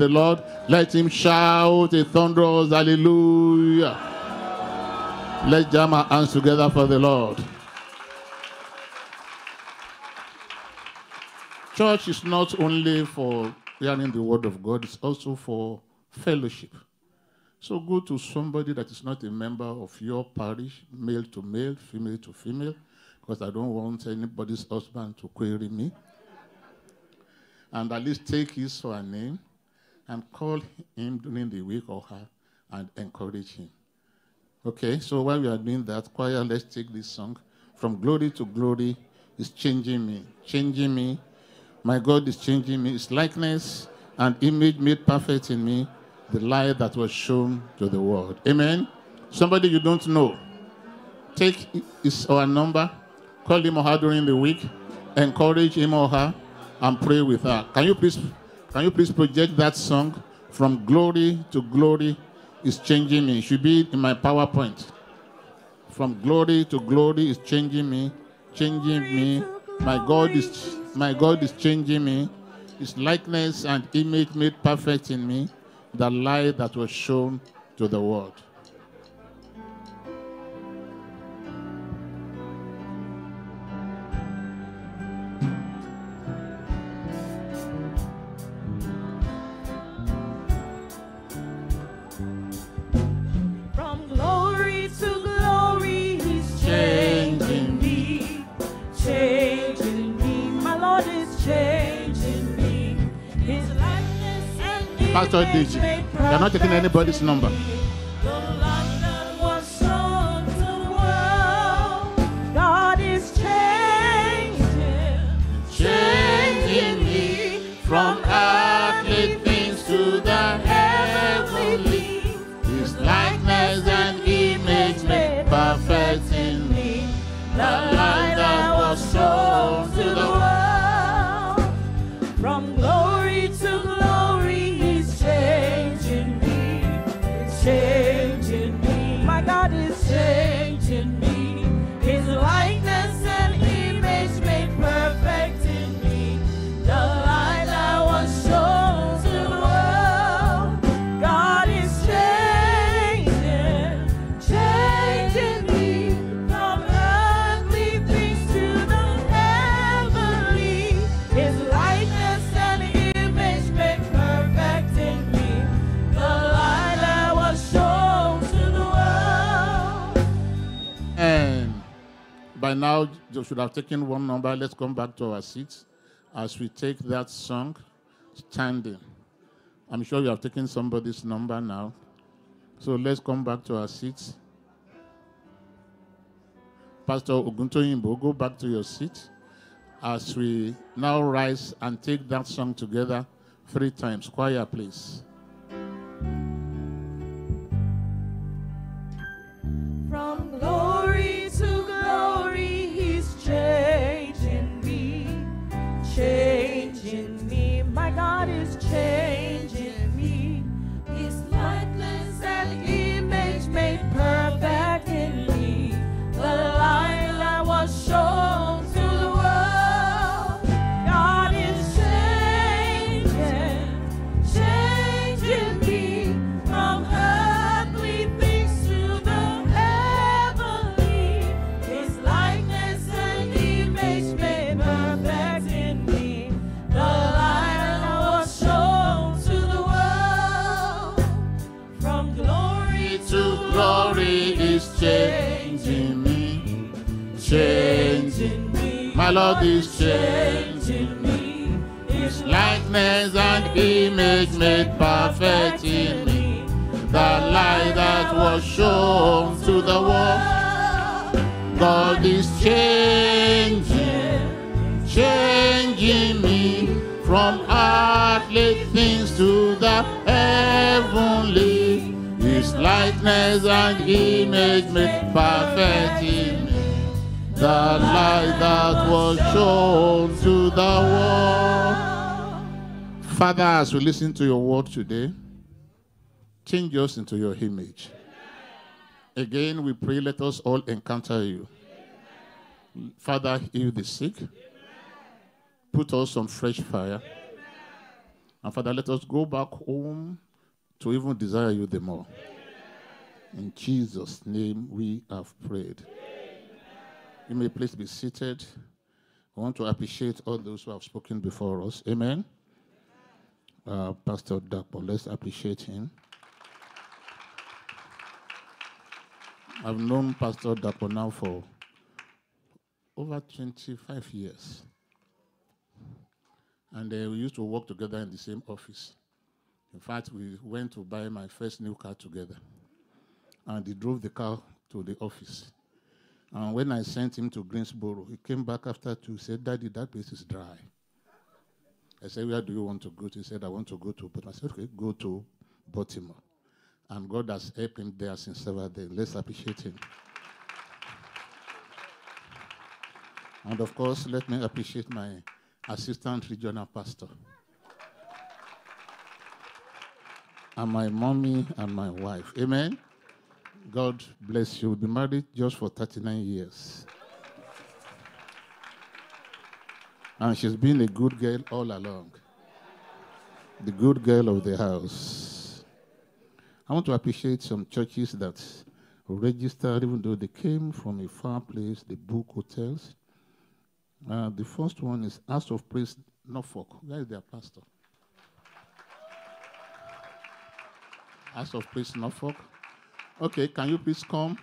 the Lord. Let him shout a thunderous hallelujah. Let's jam our hands together for the Lord. Church is not only for hearing the word of God, it's also for fellowship. So go to somebody that is not a member of your parish, male to male, female to female, because I don't want anybody's husband to query me. And at least take his or her name and call him during the week or her and encourage him. Okay, so while we are doing that, choir, let's take this song. From glory to glory is changing me, changing me. My God is changing me. His likeness and image made perfect in me, the light that was shown to the world. Amen. Somebody you don't know, take his or her number, call him or her during the week, encourage him or her, and pray with her. Can you please, can you please project that song from glory to glory is changing me? It should be in my PowerPoint. From glory to glory is changing me, changing me. My God is my God is changing me. His likeness and image made perfect in me, the light that was shown to the world. Pastor Deji, made you're not taking anybody's number. By now, you should have taken one number. Let's come back to our seats as we take that song standing. I'm sure you have taken somebody's number now. So let's come back to our seats. Pastor Oguntoyinbo, go back to your seat as we now rise and take that song together three times. Choir, please. From changing me. My God is changing me. His likeness and image made perfect in me. My Lord is changing me. His likeness and image made perfect in me. The light that was shown to the world, God is changing, changing me from earthly things to the heavenly. His likeness and image made perfect in. The light that was shown to the world. Father, as we listen to your word today, change us into your image. Again, we pray, let us all encounter you. Father, heal the sick. Put us on fresh fire. And Father, let us go back home to even desire you the more. In Jesus' name we have prayed. You may please be seated. I want to appreciate all those who have spoken before us. Amen. Uh, Pastor Dapo, let's appreciate him. I've known Pastor Dapo now for over 25 years. And uh, we used to work together in the same office. In fact, we went to buy my first new car together. And he drove the car to the office. And when I sent him to Greensboro, he came back after two. Said, Daddy, that place is dry. I said, Where do you want to go to? He said, I want to go to, but I said, Okay, go to Baltimore. And God has helped him there since several days. Let's appreciate him. And of course, let me appreciate my assistant regional pastor. And my mommy and my wife. Amen. God bless you. We've been married just for 39 years. And she's been a good girl all along. The good girl of the house. I want to appreciate some churches that registered, even though they came from a far place, they book hotels. Uh, the first one is House of Praise Norfolk. Where is their pastor? House of Praise Norfolk. Okay, can you please come?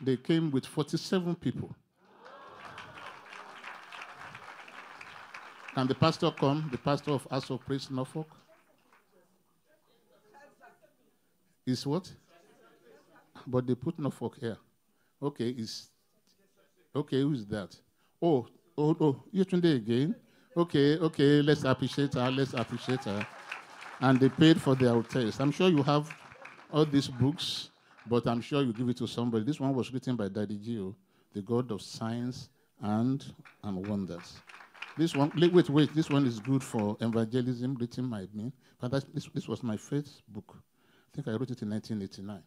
They came with 47 people. Can the pastor come? The pastor of House of Norfolk? Is what? But they put Norfolk here. Okay, is okay, who is that? Oh, oh, oh, you today again? Okay, okay, let's appreciate her, let's appreciate her. And they paid for their hotels. I'm sure you have all these books, but I'm sure you give it to somebody. This one was written by Daddy G.O., oh, the God of science and and wonders. This one, wait, wait, this one is good for evangelism, written by me. But this, this was my first book. I think I wrote it in 1989.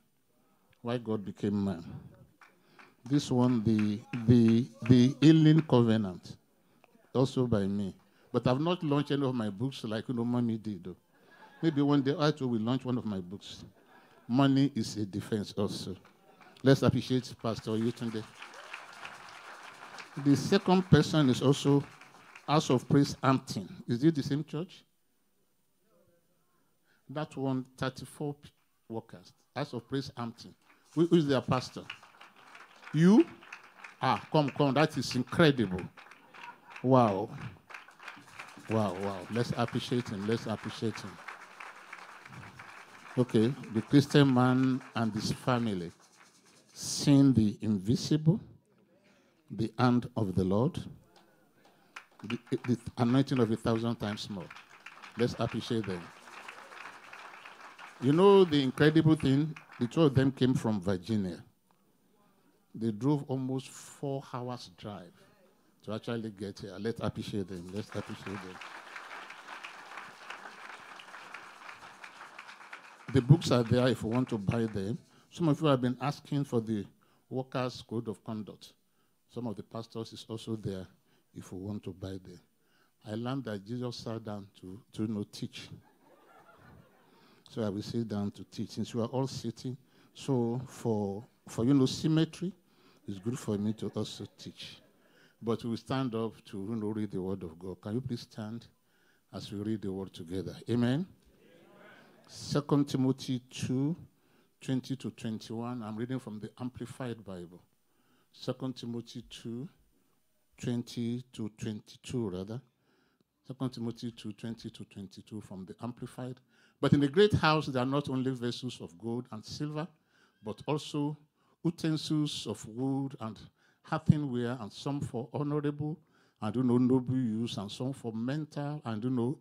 Why God Became Man. This one, the the the Healing Covenant, also by me. But I've not launched any of my books like you know mommy did. Though. Maybe one day I too will launch one of my books. Money is a defense also. Let's appreciate Pastor Yutunde. The second person is also House of Praise Hampton. Is it the same church? That one, 34 workers. House of Praise Hampton. Who is their pastor? You? Ah, come, come. That is incredible. Wow. Wow, wow. Let's appreciate him. Let's appreciate him. Okay, the Christian man and his family seeing the invisible, the hand of the Lord, the, the anointing of a thousand times more. Let's appreciate them. You know the incredible thing? The two of them came from Virginia. They drove almost four hours drive to actually get here. Let's appreciate them. Let's appreciate them. The books are there if you want to buy them. Some of you have been asking for the workers' code of conduct. Some of the pastors is also there if you want to buy them. I learned that Jesus sat down to, to you know, teach. So I will sit down to teach. Since we are all sitting, so for for you know symmetry, it's good for me to also teach. But we stand up to you know, read the word of God. Can you please stand as we read the word together? Amen. Second Timothy 2, 20 to 21. I'm reading from the Amplified Bible. Second Timothy 2, 20 to 22, rather. Second Timothy 2, 20 to 22 from the Amplified. But in the great house, there are not only vessels of gold and silver, but also utensils of wood and earthenware, and some for honorable and do no noble use, and some for mental and do no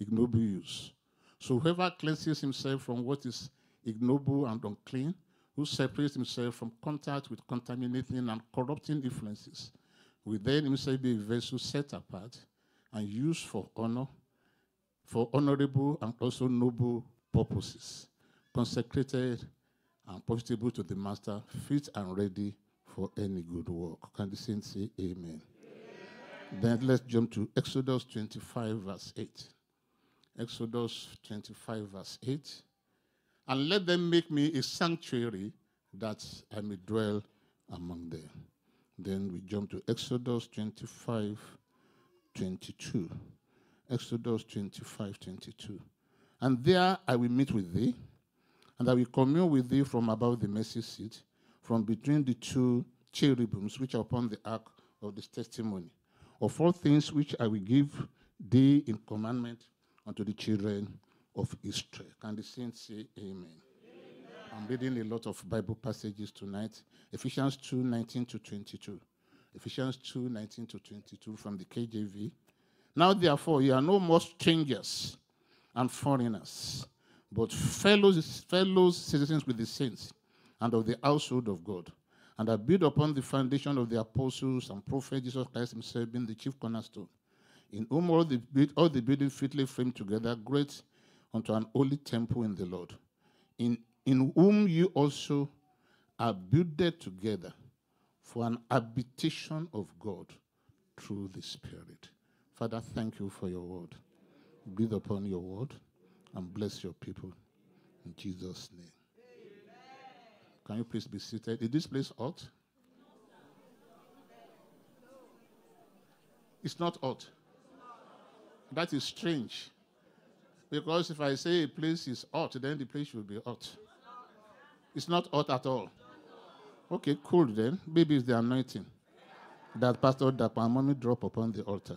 ignoble use. So whoever cleanses himself from what is ignoble and unclean, who separates himself from contact with contaminating and corrupting influences, will then himself be a vessel set apart and used for honor, for honorable and also noble purposes, consecrated and profitable to the master, fit and ready for any good work. Can the saints say amen? amen? Then let's jump to Exodus 25, verse 8. Exodus 25, verse 8. And let them make me a sanctuary that I may dwell among them. Then we jump to Exodus 25, 22. Exodus 25, 22. And there I will meet with thee, and I will commune with thee from above the mercy seat, from between the two cherubims which are upon the ark of this testimony, of all things which I will give thee in commandment unto the children of Israel. Can the saints say amen? amen? I'm reading a lot of Bible passages tonight. Ephesians 2 19 to 22. Ephesians 2 19 to 22 from the KJV. Now, therefore, you are no more strangers and foreigners, but fellows, fellows citizens with the saints and of the household of God, and are built upon the foundation of the apostles and prophets, Jesus Christ himself being the chief cornerstone, in whom all the, all the building fitly framed together, great unto an holy temple in the Lord, in, in whom you also are builded together for an habitation of God through the Spirit. Father, thank you for your word. Breathe upon your word and bless your people. In Jesus' name. Amen. Can you please be seated? Is this place hot? It's not hot. That is strange. Because if I say a place is hot, then the place should be hot. It's not hot at all. Okay, cool then. Maybe it's the anointing that Pastor Dapa Mommy drop upon the altar.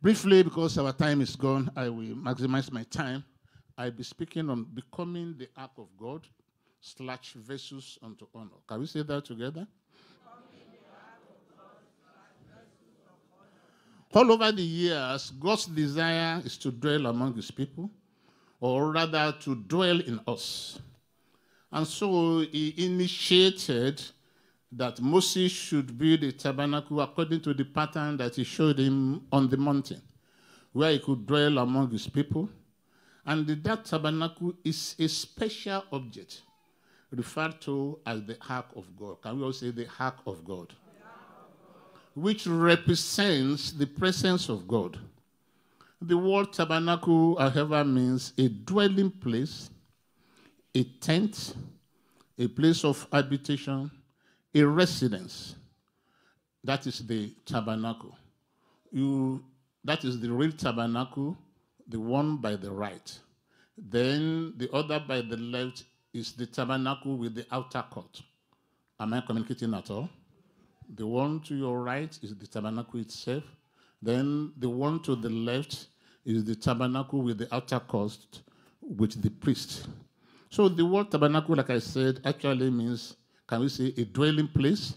Briefly, because our time is gone, I will maximize my time. I'll be speaking on becoming the ark of God slash vessels unto honor. Can we say that together? All over the years, God's desire is to dwell among his people, or rather to dwell in us. And so he initiated that Moses should build a tabernacle according to the pattern that he showed him on the mountain, where he could dwell among his people. And that tabernacle is a special object referred to as the ark of God. Can we all say the ark of God? Which represents the presence of God. The word tabernacle, however, means a dwelling place, a tent, a place of habitation, a residence. That is the tabernacle. You, that is the real tabernacle, the one by the right. Then the other by the left is the tabernacle with the outer court. Am I communicating at all? The one to your right is the tabernacle itself. Then the one to the left is the tabernacle with the outer court with the priest. So the word tabernacle, like I said, actually means can we say a dwelling place,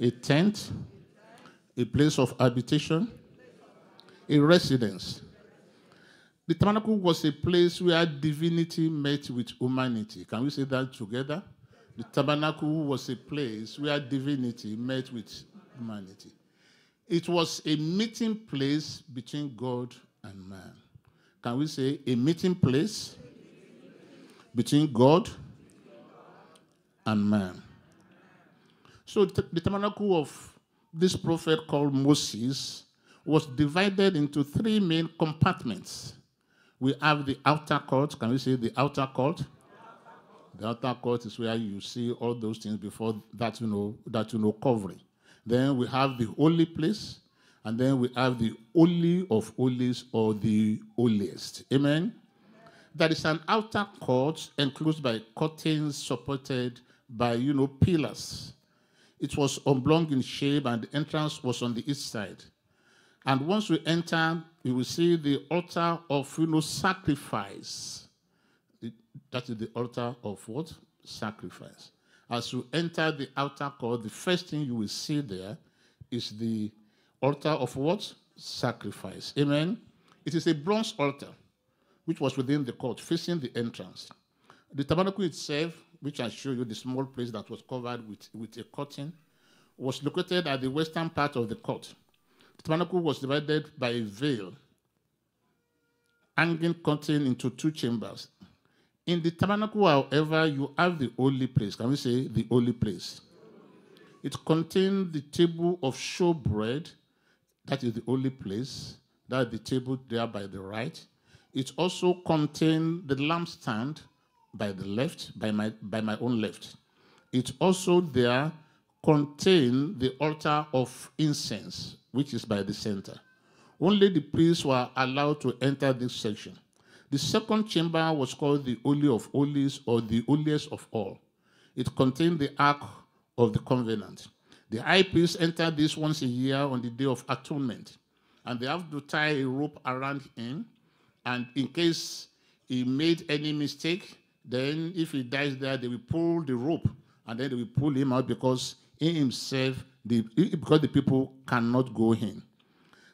a tent, a place of habitation, a residence? The tabernacle was a place where divinity met with humanity. Can we say that together? The tabernacle was a place where divinity met with humanity. It was a meeting place between God and man. Can we say a meeting place between God and man. So the tabernacle of this prophet called Moses was divided into three main compartments. We have the outer court. Can we say the outer court? The outer court is where you see all those things before that you know that you know covering. Then we have the holy place, and then we have the holy of holies or the holiest. Amen. There is an outer court enclosed by curtains supported by, you know, pillars. It was oblong in shape and the entrance was on the east side. And once we enter, you will see the altar of, you know, sacrifice. That is the altar of what? Sacrifice. As you enter the outer court, the first thing you will see there is the altar of what? Sacrifice. Amen. It is a bronze altar, which was within the court, facing the entrance. The tabernacle itself which I show you, the small place that was covered with, with a curtain, was located at the western part of the court. The tabernacle was divided by a veil, hanging curtain into two chambers. In the tabernacle, however, you have the holy place. Can we say the holy place? It contained the table of showbread, that is the holy place, That the table there by the right. It also contained the lampstand by the left, by my, by my own left. It also there contained the altar of incense, which is by the center. Only the priests were allowed to enter this section. The second chamber was called the Holy of Holies or the holiest of all. It contained the Ark of the Covenant. The high priest entered this once a year on the Day of Atonement, and they have to tie a rope around him. And in case he made any mistake, then if he dies there, they will pull the rope, and then they will pull him out because he himself, the, because the people cannot go in.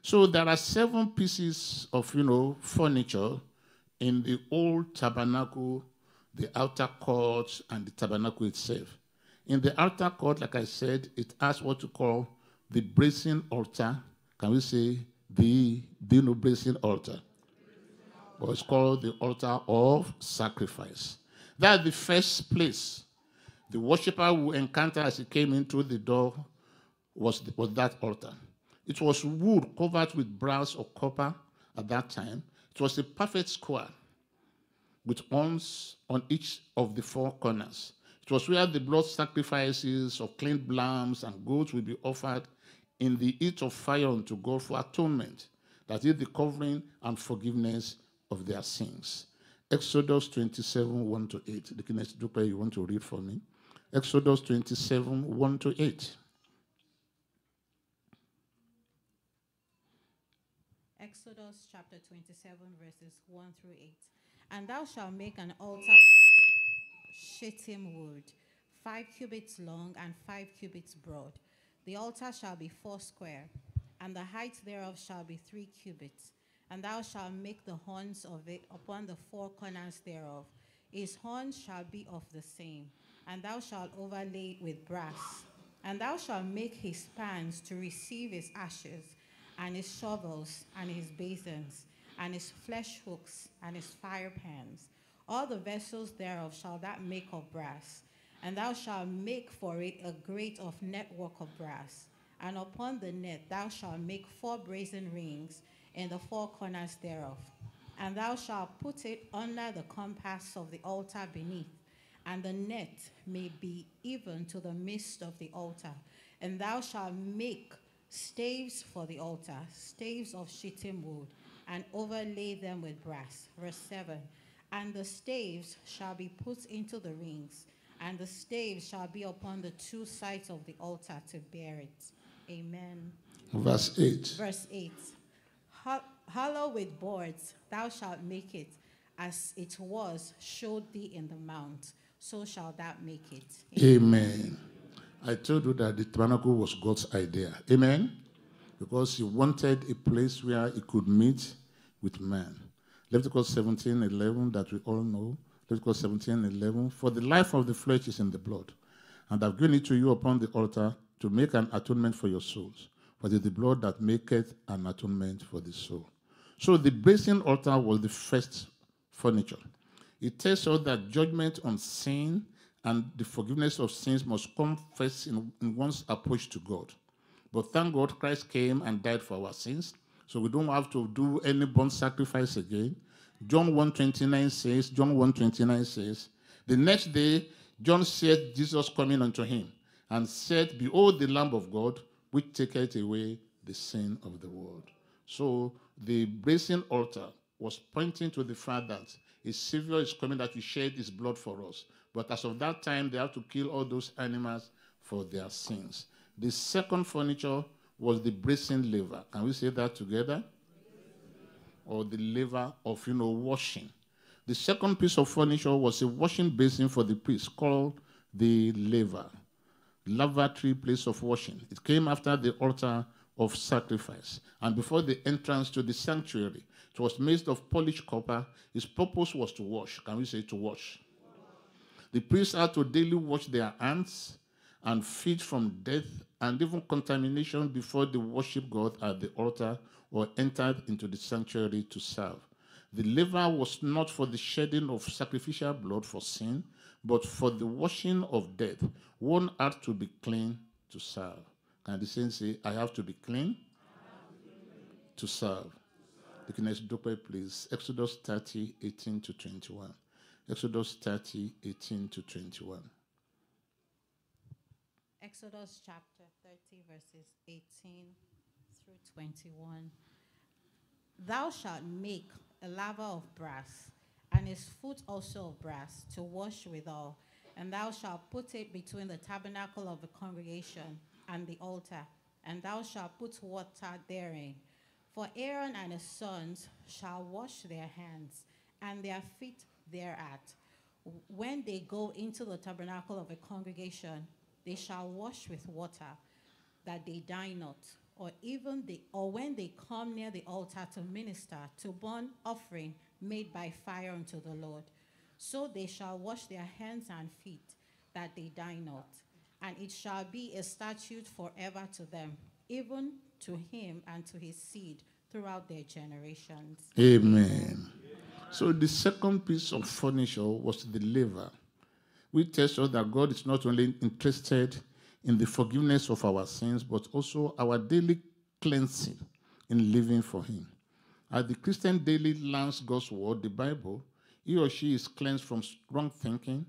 So there are seven pieces of you know furniture in the old tabernacle, the outer court, and the tabernacle itself. In the outer court, like I said, it has what you call the brazen altar. Can we say the the no brazen altar? But it's called the altar of sacrifice. That's the first place. The worshiper who encountered as he came into the door was, was that altar. It was wood covered with brass or copper at that time. It was a perfect square with horns on each of the four corners. It was where the blood sacrifices of clean lambs and goats would be offered in the heat of fire unto God for atonement, that is the covering and forgiveness of their sins. Exodus 27, 1 to 8. The next Dupe, you want to read for me? Exodus 27, 1 to 8. Exodus chapter 27, verses 1 through 8. And thou shalt make an altar of shittim wood, five cubits long and five cubits broad. The altar shall be foursquare, and the height thereof shall be three cubits. And thou shalt make the horns of it upon the four corners thereof. His horns shall be of the same, and thou shalt overlay it with brass. And thou shalt make his pans to receive his ashes, and his shovels, and his basins, and his flesh hooks, and his fire pans. All the vessels thereof shall that make of brass. And thou shalt make for it a grate of network of brass. And upon the net thou shalt make four brazen rings in the four corners thereof. And thou shalt put it under the compass of the altar beneath, and the net may be even to the midst of the altar. And thou shalt make staves for the altar, staves of shittim wood, and overlay them with brass. Verse 7 And the staves shall be put into the rings, and the staves shall be upon the two sides of the altar to bear it. Amen. Verse 8. Verse 8 Hollow with boards, thou shalt make it, as it was showed thee in the mount, so shall thou make it. Amen. I told you that the tabernacle was God's idea. Amen. Because he wanted a place where he could meet with man. Leviticus 17 11, that we all know. Leviticus 17 11. For the life of the flesh is in the blood. And I've given it to you upon the altar to make an atonement for your souls. For it is the blood that maketh an atonement for the soul. So the brazen altar was the first furniture. It tells us that judgment on sin and the forgiveness of sins must come first in, in one's approach to God. But thank God Christ came and died for our sins, so we don't have to do any burnt sacrifice again. John 1.29 says, John 1.29 says, the next day John said Jesus coming unto him and said, Behold the Lamb of God, which taketh away the sin of the world. So the brazen altar was pointing to the fact that a Savior is coming that he shed his blood for us. But as of that time, they have to kill all those animals for their sins. The second furniture was the brazen laver. Can we say that together? Or the laver of, you know, washing. The second piece of furniture was a washing basin for the priest called the laver, lavatory place of washing. It came after the altar of sacrifice and before the entrance to the sanctuary. It was made of polished copper. Its purpose was to wash. Can we say to wash? The priests had to daily wash their hands and feet from death and even contamination before they worship God at the altar or entered into the sanctuary to serve. The laver was not for the shedding of sacrificial blood for sin, but for the washing of death. One had to be clean to serve. Can the saints say, I have to be clean to serve? Deaconess Dupe, please. Exodus 30, 18 to 21. Exodus 30, 18 to 21. Exodus chapter 30, verses 18 through 21. Thou shalt make a laver of brass, and his foot also of brass, to wash withal. And thou shalt put it between the tabernacle of the congregation and the altar, and thou shalt put water therein. For Aaron and his sons shall wash their hands and their feet thereat. When they go into the tabernacle of the congregation, they shall wash with water, that they die not. Or even they, or when they come near the altar to minister to burn offering made by fire unto the Lord. So they shall wash their hands and feet, that they die not. And it shall be a statute forever to them, even to him and to his seed throughout their generations. Amen. So the second piece of furniture was the laver. We test us that God is not only interested in the forgiveness of our sins, but also our daily cleansing in living for Him. As the Christian daily learns God's word, the Bible, he or she is cleansed from wrong thinking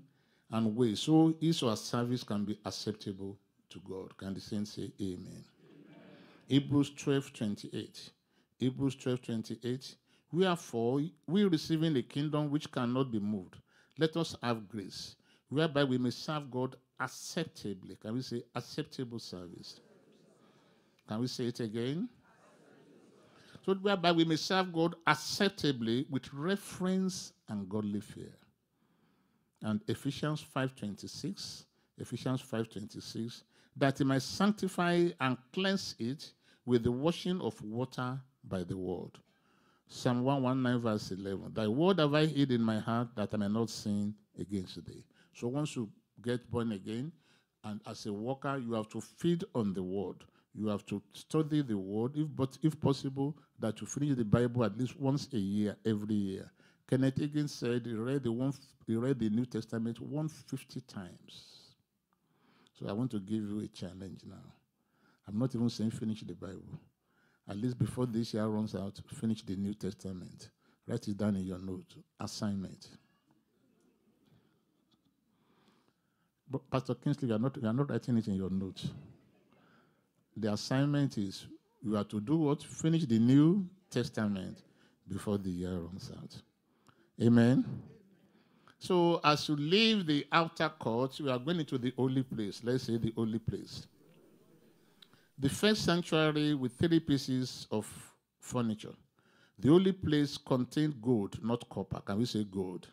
and ways, so his or her service can be acceptable to God. Can the saints say Amen? Amen. Hebrews 12 28. Hebrews 12 28. Wherefore, we receiving a kingdom which cannot be moved, let us have grace, whereby we may serve God acceptably. Can we say acceptable service? Can we say it again? So whereby we may serve God acceptably with reverence and godly fear. And Ephesians 5:26, Ephesians 5:26, that he might sanctify and cleanse it with the washing of water by the word. Psalm 119, verse 11. Thy word have I hid in my heart that I may not sin against thee. So once you get born again, and as a worker, you have to feed on the word. You have to study the word, if but if possible, that you finish the Bible at least once a year, every year. Kenneth Hagin said he read the one he read the New Testament 150 times. So I want to give you a challenge now. I'm not even saying finish the Bible. At least before this year runs out, finish the New Testament. Write it down in your note. Assignment. But Pastor Kingsley, you are not, you are not writing it in your notes. The assignment is you are to do what? Finish the New Testament before the year runs out. Amen. So as you leave the outer court, we are going into the holy place. Let's say the holy place. The first sanctuary with three pieces of furniture. The only place contained gold, not copper. Can we say gold?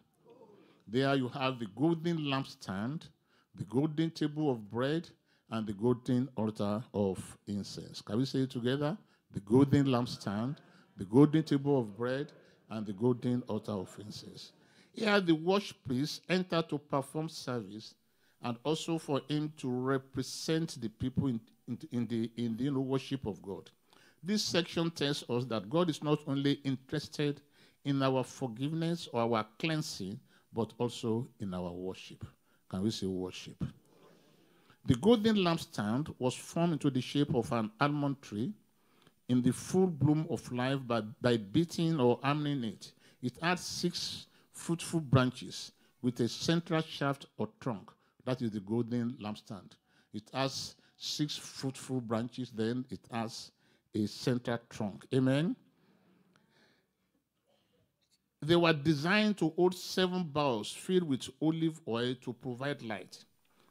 There you have the golden lampstand, the golden table of bread, and the golden altar of incense. Can we say it together? The golden lampstand, the golden table of bread, and the golden altar of incense. Here, the wash priest entered to perform service and also for him to represent the people in, in, the, in the worship of God. This section tells us that God is not only interested in our forgiveness or our cleansing, but also in our worship. Can we say worship? The golden lampstand was formed into the shape of an almond tree in the full bloom of life by, by beating or hammering it. It had six fruitful branches with a central shaft or trunk. That is the golden lampstand. It has six fruitful branches, then it has a central trunk. Amen. They were designed to hold seven bowls filled with olive oil to provide light.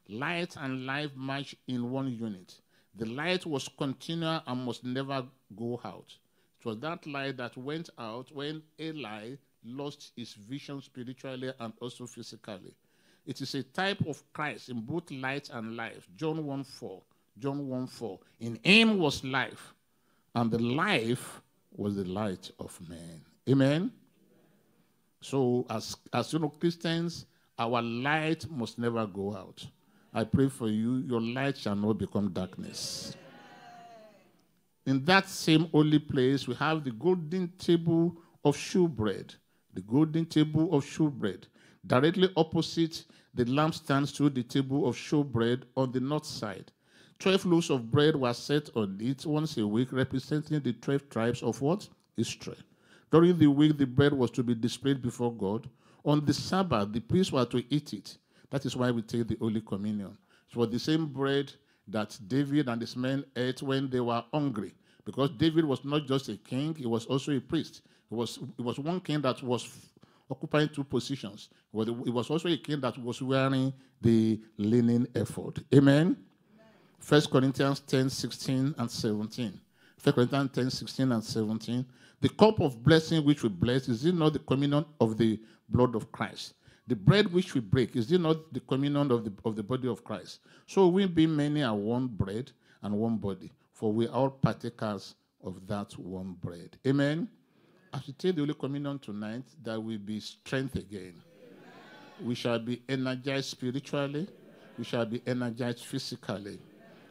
Light and life match in one unit. The light was continual and must never go out. It was that light that went out when Eli lost his vision spiritually and also physically. It is a type of Christ in both light and life. John 1 4. John 1 4. In him was life, and the life was the light of men. Amen. So, as, as you know, Christians, our light must never go out. I pray for you, your light shall not become darkness. In that same holy place, we have the golden table of shewbread. The golden table of shewbread. Directly opposite the lampstand stood the table of shewbread on the north side. Twelve loaves of bread were set on it once a week, representing the twelve tribes of what? Israel. During the week, the bread was to be displayed before God. On the Sabbath, the priests were to eat it. That is why we take the Holy Communion. It was the same bread that David and his men ate when they were hungry. Because David was not just a king, he was also a priest. He was, he was one king that was occupying two positions. He was, was also a king that was wearing the linen ephod. Amen? First Corinthians 10, 16, and 17. First Corinthians 10, 16, and 17. The cup of blessing which we bless, is it not the communion of the blood of Christ? The bread which we break, is it not the communion of the, of the body of Christ? So we be many are one bread and one body, for we are all partakers of that one bread. Amen? As we take the Holy Communion tonight, there will be strength again. We shall be energized spiritually. We shall be energized physically.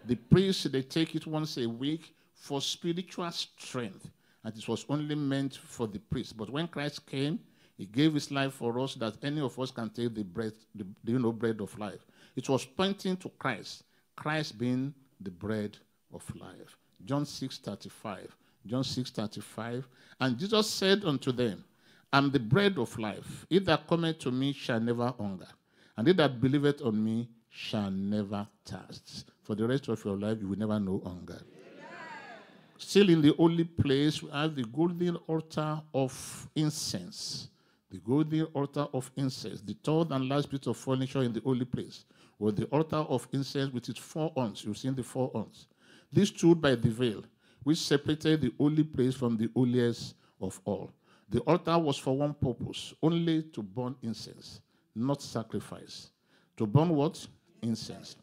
The priests, they take it once a week for spiritual strength. And it was only meant for the priests. But when Christ came, he gave his life for us that any of us can take the bread, the, you know, bread of life. It was pointing to Christ, Christ being the bread of life. John 6 35. John 6 35. And Jesus said unto them, I'm the bread of life. He that cometh to me shall never hunger, and he that believeth on me shall never thirst. For the rest of your life, you will never know hunger. Still in the holy place, we have the golden altar of incense. The golden altar of incense, the third and last piece of furniture in the holy place, was the altar of incense with its four horns. You've seen the four horns. This stood by the veil, which separated the holy place from the holiest of all. The altar was for one purpose, only to burn incense, not sacrifice. To burn what? Incense.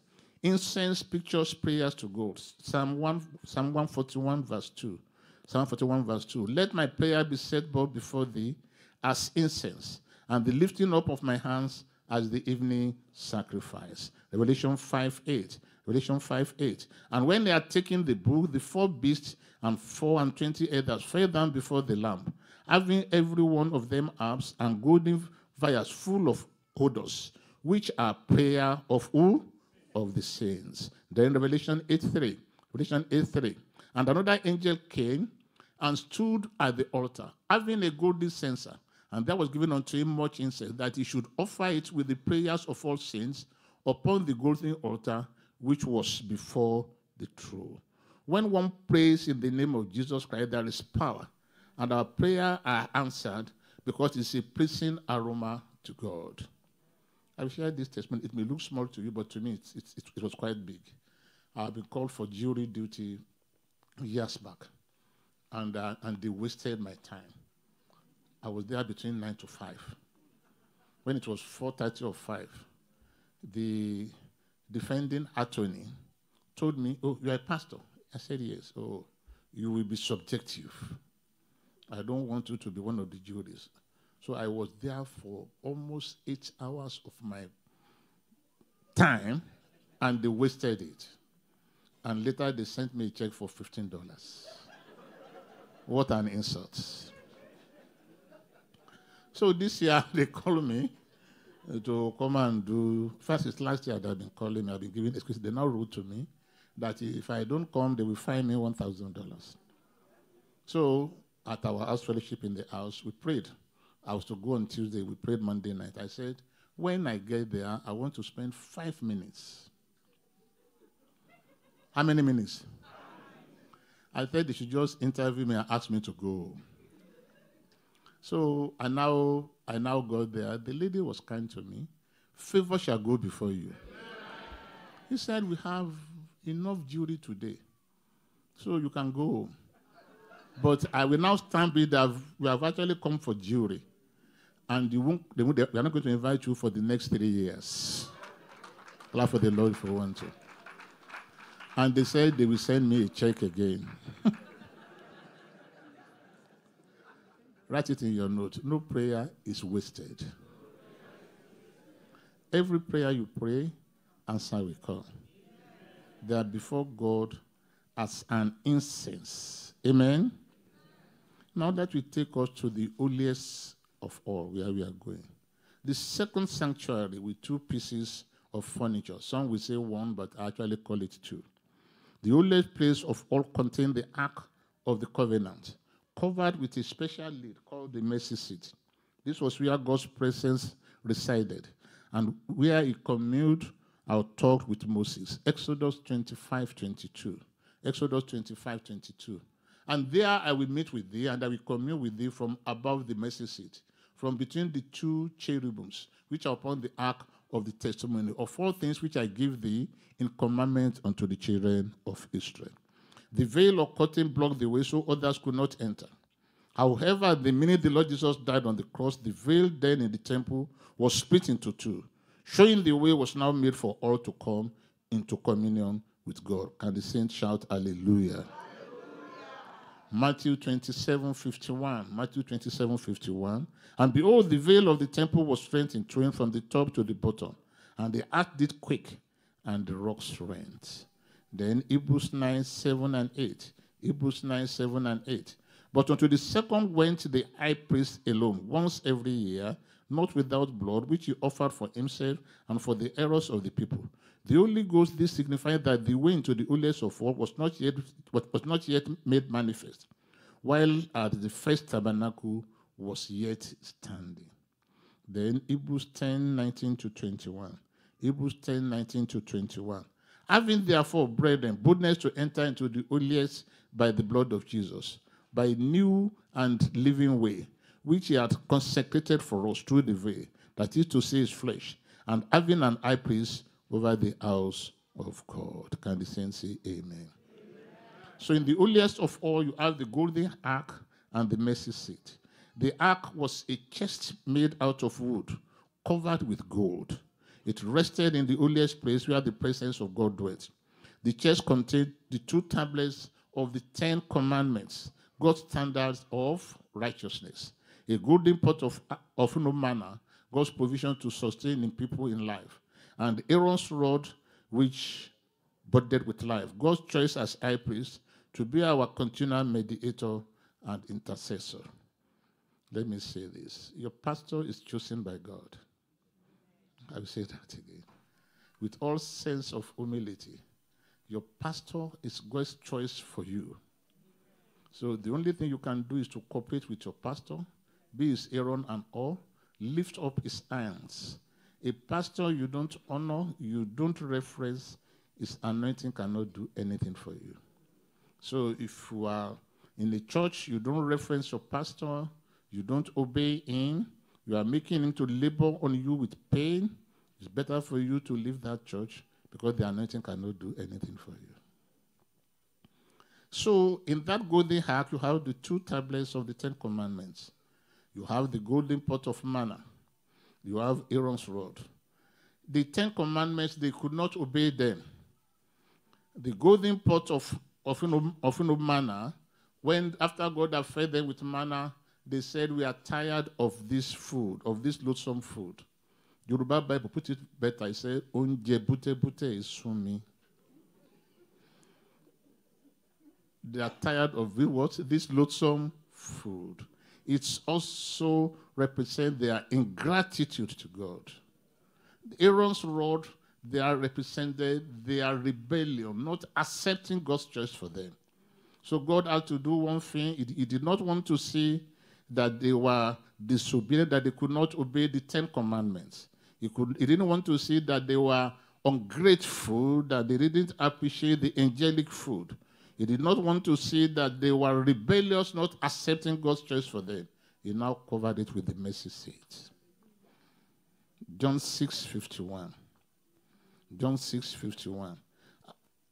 Incense pictures prayers to God. Psalm, 1, Psalm 141, verse 2. Psalm 41, verse 2. Let my prayer be set before thee as incense, and the lifting up of my hands as the evening sacrifice. Revelation 5 8. Revelation 5 8. And when they had taken the book, the four beasts and four and twenty elders fell down before the Lamb, having every one of them harps and golden vials full of odors, which are prayer of who? Of the saints. Then Revelation 8 3. Revelation 8 3. And another angel came and stood at the altar, having a golden censer. And there was given unto him much incense, that he should offer it with the prayers of all saints upon the golden altar which was before the throne. When one prays in the name of Jesus Christ, there is power, and our prayer are answered because it's a pleasing aroma to God. I've shared this testimony. It may look small to you, but to me, it's, it's, it was quite big. I've been called for jury duty years back, and, uh, and they wasted my time. I was there between 9 to 5. When it was 4.30 or 5, the defending attorney told me, oh, you're a pastor. I said, yes. Oh, you will be subjective. I don't want you to be one of the juries. So I was there for almost eight hours of my time, and they wasted it. And later they sent me a check for $15. what an insult. So this year they called me to come and do. First, it's last year that they've been calling me. I've been giving excuses. They now wrote to me that if I don't come, they will fine me one thousand dollars. So at our house fellowship in the house, we prayed. I was to go on Tuesday. We prayed Monday night. I said, when I get there, I want to spend five minutes. How many minutes? I said they should just interview me and ask me to go. So I now I now got there. The lady was kind to me. Favor shall go before you. He said, We have enough jury today. So you can go. But I will now stand with that we have actually come for jury. And you won't, they, won't, they are not going to invite you for the next three years. Clap for the Lord if you want to. And they said they will send me a check again. Write it in your note. No prayer is wasted. Every prayer you pray, answer will come. They are before God as an incense. Amen. Now that we take us to the holiest of all, where we are going. The second sanctuary with two pieces of furniture. Some will say one, but I actually call it two. The holiest place of all contained the Ark of the Covenant, covered with a special lid called the mercy seat. This was where God's presence resided and where he communed or talked with Moses. Exodus 25 22. Exodus 25 22. And there I will meet with thee, and I will commune with thee from above the mercy seat, from between the two cherubims, which are upon the ark of the testimony, of all things which I give thee in commandment unto the children of Israel. The veil or curtain blocked the way so others could not enter. However, the minute the Lord Jesus died on the cross, the veil then in the temple was split into two, showing the way was now made for all to come into communion with God. Can the saints shout hallelujah? Matthew 27 51. Matthew 27 51. And behold, the veil of the temple was rent in twain from the top to the bottom, and the earth did quake, and the rocks rent. Then Hebrews 9 7 and 8. Hebrews 9 7 and 8. But unto the second went the high priest alone, once every year, not without blood, which he offered for himself and for the errors of the people. The Holy Ghost, this signified that the way into the holiest of all was not yet was not yet made manifest, while at the first tabernacle was yet standing. Then Hebrews 10, 19 to 21. Hebrews 10, 19 to 21. Having therefore, brethren, boldness to enter into the holiest by the blood of Jesus, by new and living way, which he had consecrated for us through the veil, that is to say, his flesh, and having an high priest over the house of God. Can the saints say amen? amen? So, in the holiest of all, you have the golden ark and the mercy seat. The ark was a chest made out of wood, covered with gold. It rested in the holiest place where the presence of God dwelt. The chest contained the two tablets of the Ten Commandments, God's standards of righteousness. A golden pot of, of no manner, God's provision to sustain in people in life and Aaron's rod, which budded with life. God's choice as high priest to be our continual mediator and intercessor. Let me say this your pastor is chosen by God. I will say that again. With all sense of humility, your pastor is God's choice for you. So the only thing you can do is to cooperate with your pastor, be his Aaron and all, lift up his hands a pastor you don't honor, you don't reference, his anointing cannot do anything for you. So if you are in the church, you don't reference your pastor, you don't obey him, you are making him to labor on you with pain, it's better for you to leave that church because the anointing cannot do anything for you. So, in that golden ark, you have the two tablets of the Ten Commandments. You have the golden pot of manna you have Aaron's rod. The Ten Commandments, they could not obey them. The golden pot of, of, of manna, when after God had fed them with manna, they said, We are tired of this food, of this loathsome food. Yoruba Bible put it better. It said, Onje bute bute is sumi. They are tired of what? This loathsome food it also represents their ingratitude to God. Aaron's rod, they are represented their rebellion, not accepting God's choice for them. So God had to do one thing. He, he did not want to see that they were disobedient, that they could not obey the Ten Commandments. He, could, he didn't want to see that they were ungrateful, that they didn't appreciate the angelic food. He did not want to see that they were rebellious, not accepting God's choice for them. He now covered it with the mercy seat. John 6 51. John 6 51.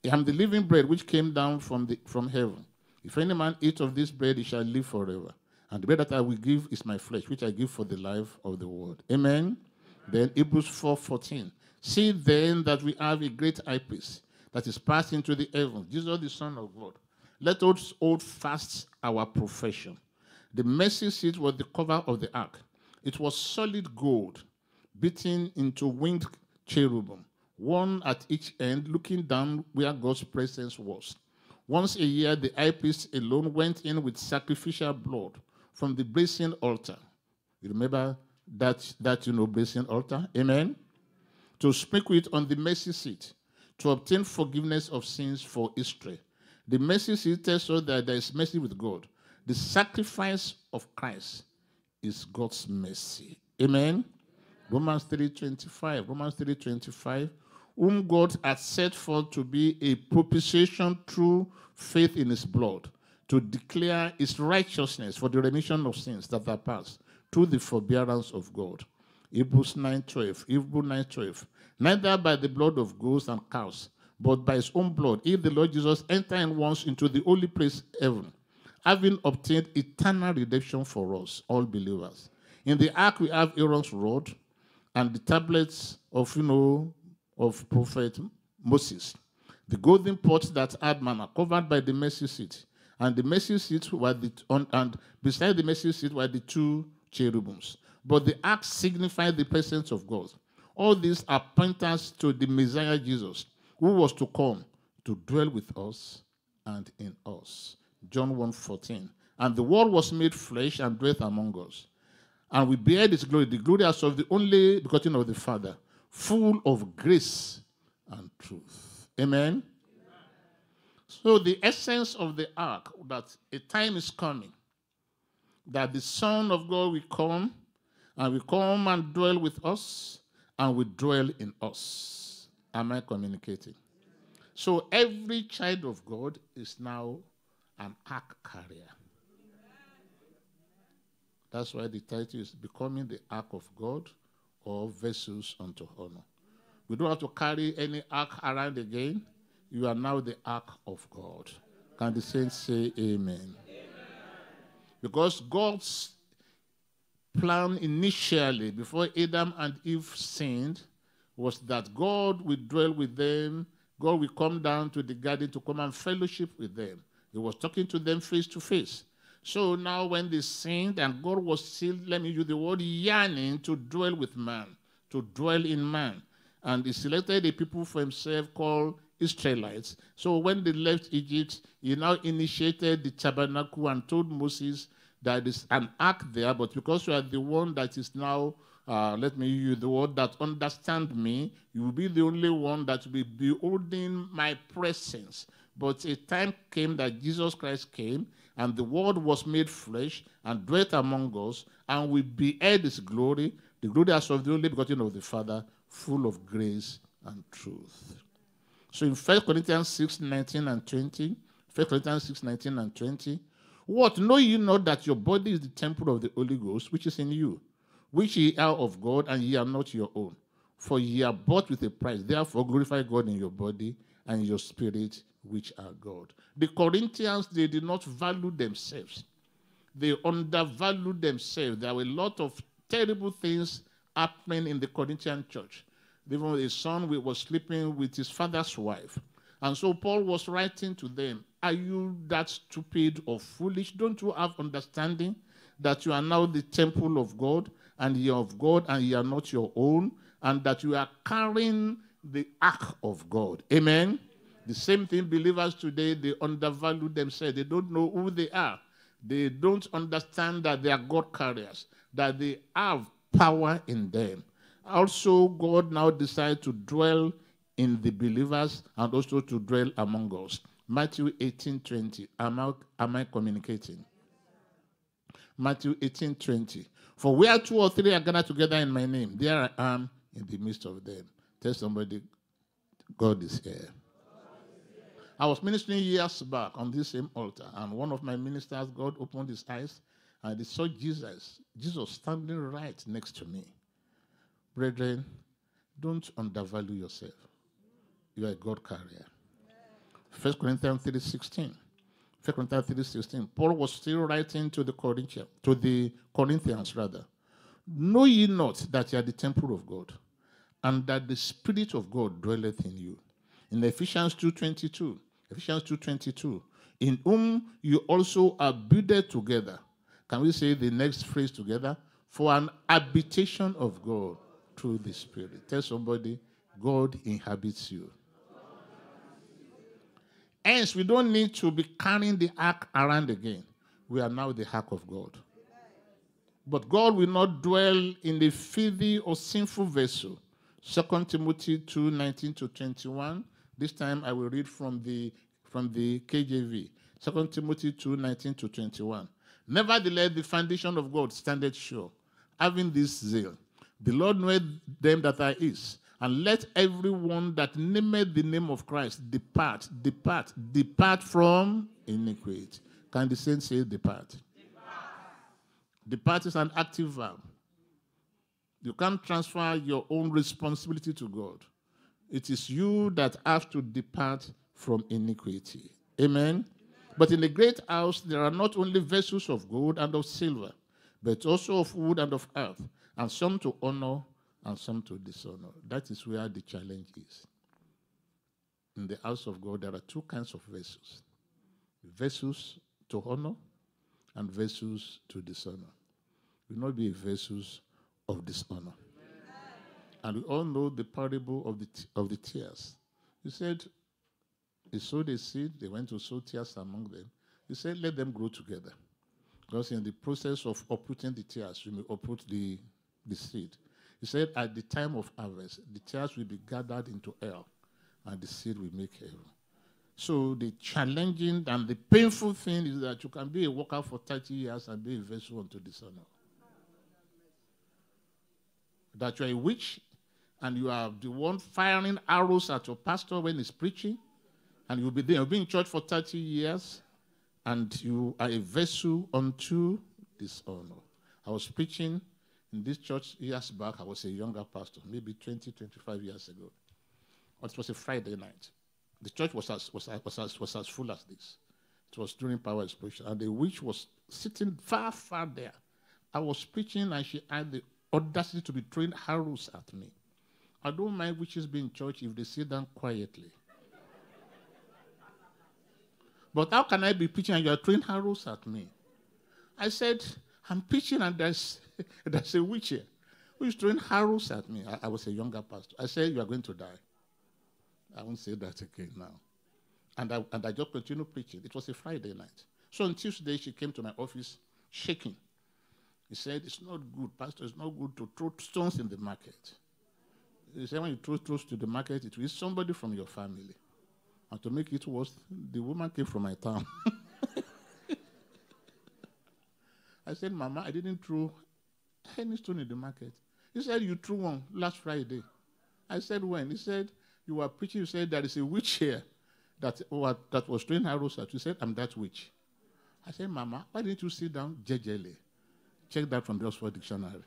I am the living bread which came down from, the, from heaven. If any man eat of this bread, he shall live forever. And the bread that I will give is my flesh, which I give for the life of the world. Amen. Then Hebrews 4 14. See then that we have a great high priest that is passed into the heavens, Jesus the Son of God. Let us hold fast our profession. The mercy seat was the cover of the ark. It was solid gold, beaten into winged cherubim, one at each end, looking down where God's presence was. Once a year, the high priest alone went in with sacrificial blood from the brazen altar. You remember that, that you know, brazen altar? Amen? To sprinkle it on the mercy seat to obtain forgiveness of sins for Israel. The mercy seat tells us that there is mercy with God. The sacrifice of Christ is God's mercy. Amen. Romans 3:25. Romans 3:25. Whom God has set forth to be a propitiation through faith in his blood, to declare his righteousness for the remission of sins that are past, through the forbearance of God. Hebrews 9:12. Hebrews 9:12. Neither by the blood of goats and cows, but by his own blood, if the Lord Jesus entered in once into the holy place heaven, having obtained eternal redemption for us, all believers. In the ark we have Aaron's rod and the tablets of you know of prophet Moses, the golden pots that had manna covered by the mercy seat, and the mercy seat were the on, and beside the mercy seat were the two cherubims. But the ark signified the presence of God. All these are pointers to the Messiah Jesus, who was to come to dwell with us and in us. John 1:14. And the word was made flesh and dwelt among us. And we bear his glory, the glory as of the only begotten of the Father, full of grace and truth. Amen. So the essence of the ark that a time is coming that the Son of God will come and will come and dwell with us and will dwell in us. Am I communicating? So every child of God is now an ark carrier. That's why the title is Becoming the Ark of God or Vessels unto Honor. We don't have to carry any ark around again. You are now the ark of God. Can the saints say amen? Because God's plan initially, before Adam and Eve sinned, was that God would dwell with them. God will come down to the garden to come and fellowship with them. He was talking to them face to face. So now, when they sinned, and God was still, let me use the word, yearning to dwell with man, to dwell in man. And he selected a people for himself called Israelites. So when they left Egypt, he now initiated the tabernacle and told Moses that is an ark there, but because you are the one that is now, uh, let me use the word that understand me, you will be the only one that will be beholding my presence. But a time came that Jesus Christ came, and the Word was made flesh and dwelt among us, and we beheld His glory, the glory as of the only begotten of the Father, full of grace and truth. So in 1 Corinthians 6 19 and 20, 1 Corinthians 6 19 and 20, what know you not that your body is the temple of the Holy Ghost, which is in you, which ye are of God, and ye are not your own? For ye are bought with a price. Therefore, glorify God in your body and your spirit, which are God. The Corinthians, they did not value themselves. They undervalued themselves. There were a lot of terrible things happening in the Corinthian church. Even a son was sleeping with his father's wife. And so Paul was writing to them, Are you that stupid or foolish? Don't you have understanding that you are now the temple of God and you are of God and you are not your own, and that you are carrying the ark of God? Amen. The same thing believers today, they undervalue themselves. They don't know who they are. They don't understand that they are God carriers, that they have power in them. Also, God now decides to dwell in the believers and also to dwell among us. Matthew 18 20. Am I, am I communicating? Matthew 18 20. For where two or three are gathered together in my name, there I am in the midst of them. Tell somebody, God is here. I was ministering years back on this same altar, and one of my ministers, God opened his eyes, and he saw Jesus, Jesus standing right next to me. Brethren, don't undervalue yourself. You are a God carrier. 1 Corinthians 3.16. 1 Corinthians 3.16. Paul was still writing to the Corinthians, to the Corinthians rather. Know ye not that ye are the temple of God, and that the Spirit of God dwelleth in you. In Ephesians 2.22, Ephesians 2.22, in whom you also are builded together. Can we say the next phrase together? For an habitation of God through the Spirit. Tell somebody, God inhabits you. Hence, we don't need to be carrying the ark around again. We are now the ark of God. But God will not dwell in the filthy or sinful vessel. 2 Timothy 2 19 to 21. This time I will read from the from the KJV. 2 Timothy 2 19 to 21. Nevertheless, the foundation of God standeth sure, having this zeal. The Lord knoweth them that are his, and let everyone that nameth the name of Christ depart, depart, depart from iniquity. Can the saints say depart? Depart is an active verb. You can't transfer your own responsibility to God. It is you that have to depart from iniquity. Amen. But in the great house, there are not only vessels of gold and of silver, but also of wood and of earth, and some to honor and some to dishonor. That is where the challenge is. In the house of God, there are two kinds of vessels vessels to honor and vessels to dishonor. We will not be vessels of dishonor. And we all know the parable of the, of the tares. He said, He sowed a seed, they went to sow tares among them. He said, Let them grow together. Because in the process of uprooting the tares, you may uproot the, the seed. He said, At the time of harvest, the tares will be gathered into hell, and the seed will make heaven. So the challenging and the painful thing is that you can be a worker for 30 years and be a vessel unto dishonor. That you're a witch and you are the one firing arrows at your pastor when he's preaching, and you'll be there, you'll be in church for 30 years, and you are a vessel unto dishonor. I was preaching in this church years back. I was a younger pastor, maybe 20, 25 years ago. It was a Friday night. The church was as, was, as, was, as, was as full as this. It was during power explosion, and the witch was sitting far, far there. I was preaching, and she had the audacity to be throwing arrows at me. I don't mind witches being in church if they sit down quietly. but how can I be preaching and you are throwing arrows at me? I said, I'm preaching and there's, there's a witch here who is throwing arrows at me. I, I was a younger pastor. I said, You are going to die. I won't say that again now. And I, and I just continued preaching. It was a Friday night. So on Tuesday, she came to my office shaking. He said, It's not good, Pastor, it's not good to throw stones in the market. He said, When you throw stones to the market, it will be somebody from your family. And to make it worse, the woman came from my town. I said, Mama, I didn't throw any stone in the market. He said, You threw one last Friday. I said, When? He said, You were preaching, you said, There is a witch here that, was, that was throwing arrows at you. said, I'm that witch. I said, Mama, why didn't you sit down jejely? Check that from the Oxford Dictionary.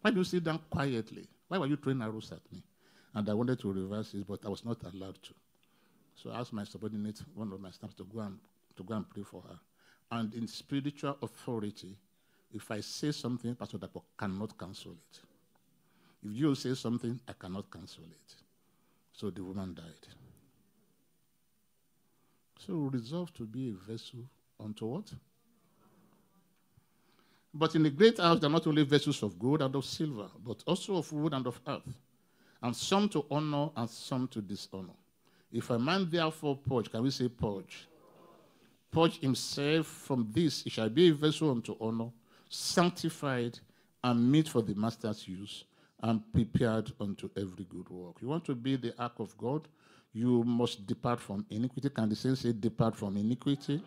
Why didn't you sit down quietly? Why were you throwing arrows at me? And I wanted to reverse it, but I was not allowed to. So I asked my subordinate, one of my staff, to go and, to go and pray for her. And in spiritual authority, if I say something, Pastor Dapo cannot cancel it. If you say something, I cannot cancel it. So the woman died. So resolve to be a vessel unto what? But in the great house, there are not only vessels of gold and of silver, but also of wood and of earth, and some to honor and some to dishonor. If a man therefore purge, can we say purge? Purge himself from this, he shall be a vessel unto honor, sanctified and meet for the master's use, and prepared unto every good work. You want to be the ark of God, you must depart from iniquity. Can the saints say, depart from iniquity?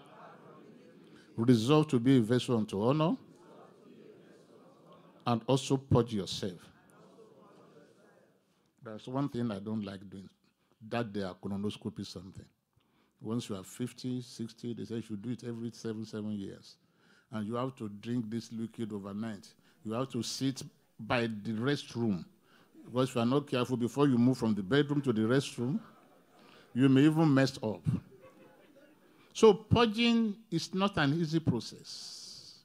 Resolve to be a vessel unto honor and also purge yourself. There's one thing I don't like doing. That they are colonoscopy something. Once you are 50, 60, they say you should do it every seven, seven years. And you have to drink this liquid overnight. You have to sit by the restroom. Because if you are not careful, before you move from the bedroom to the restroom, you may even mess up. So purging is not an easy process.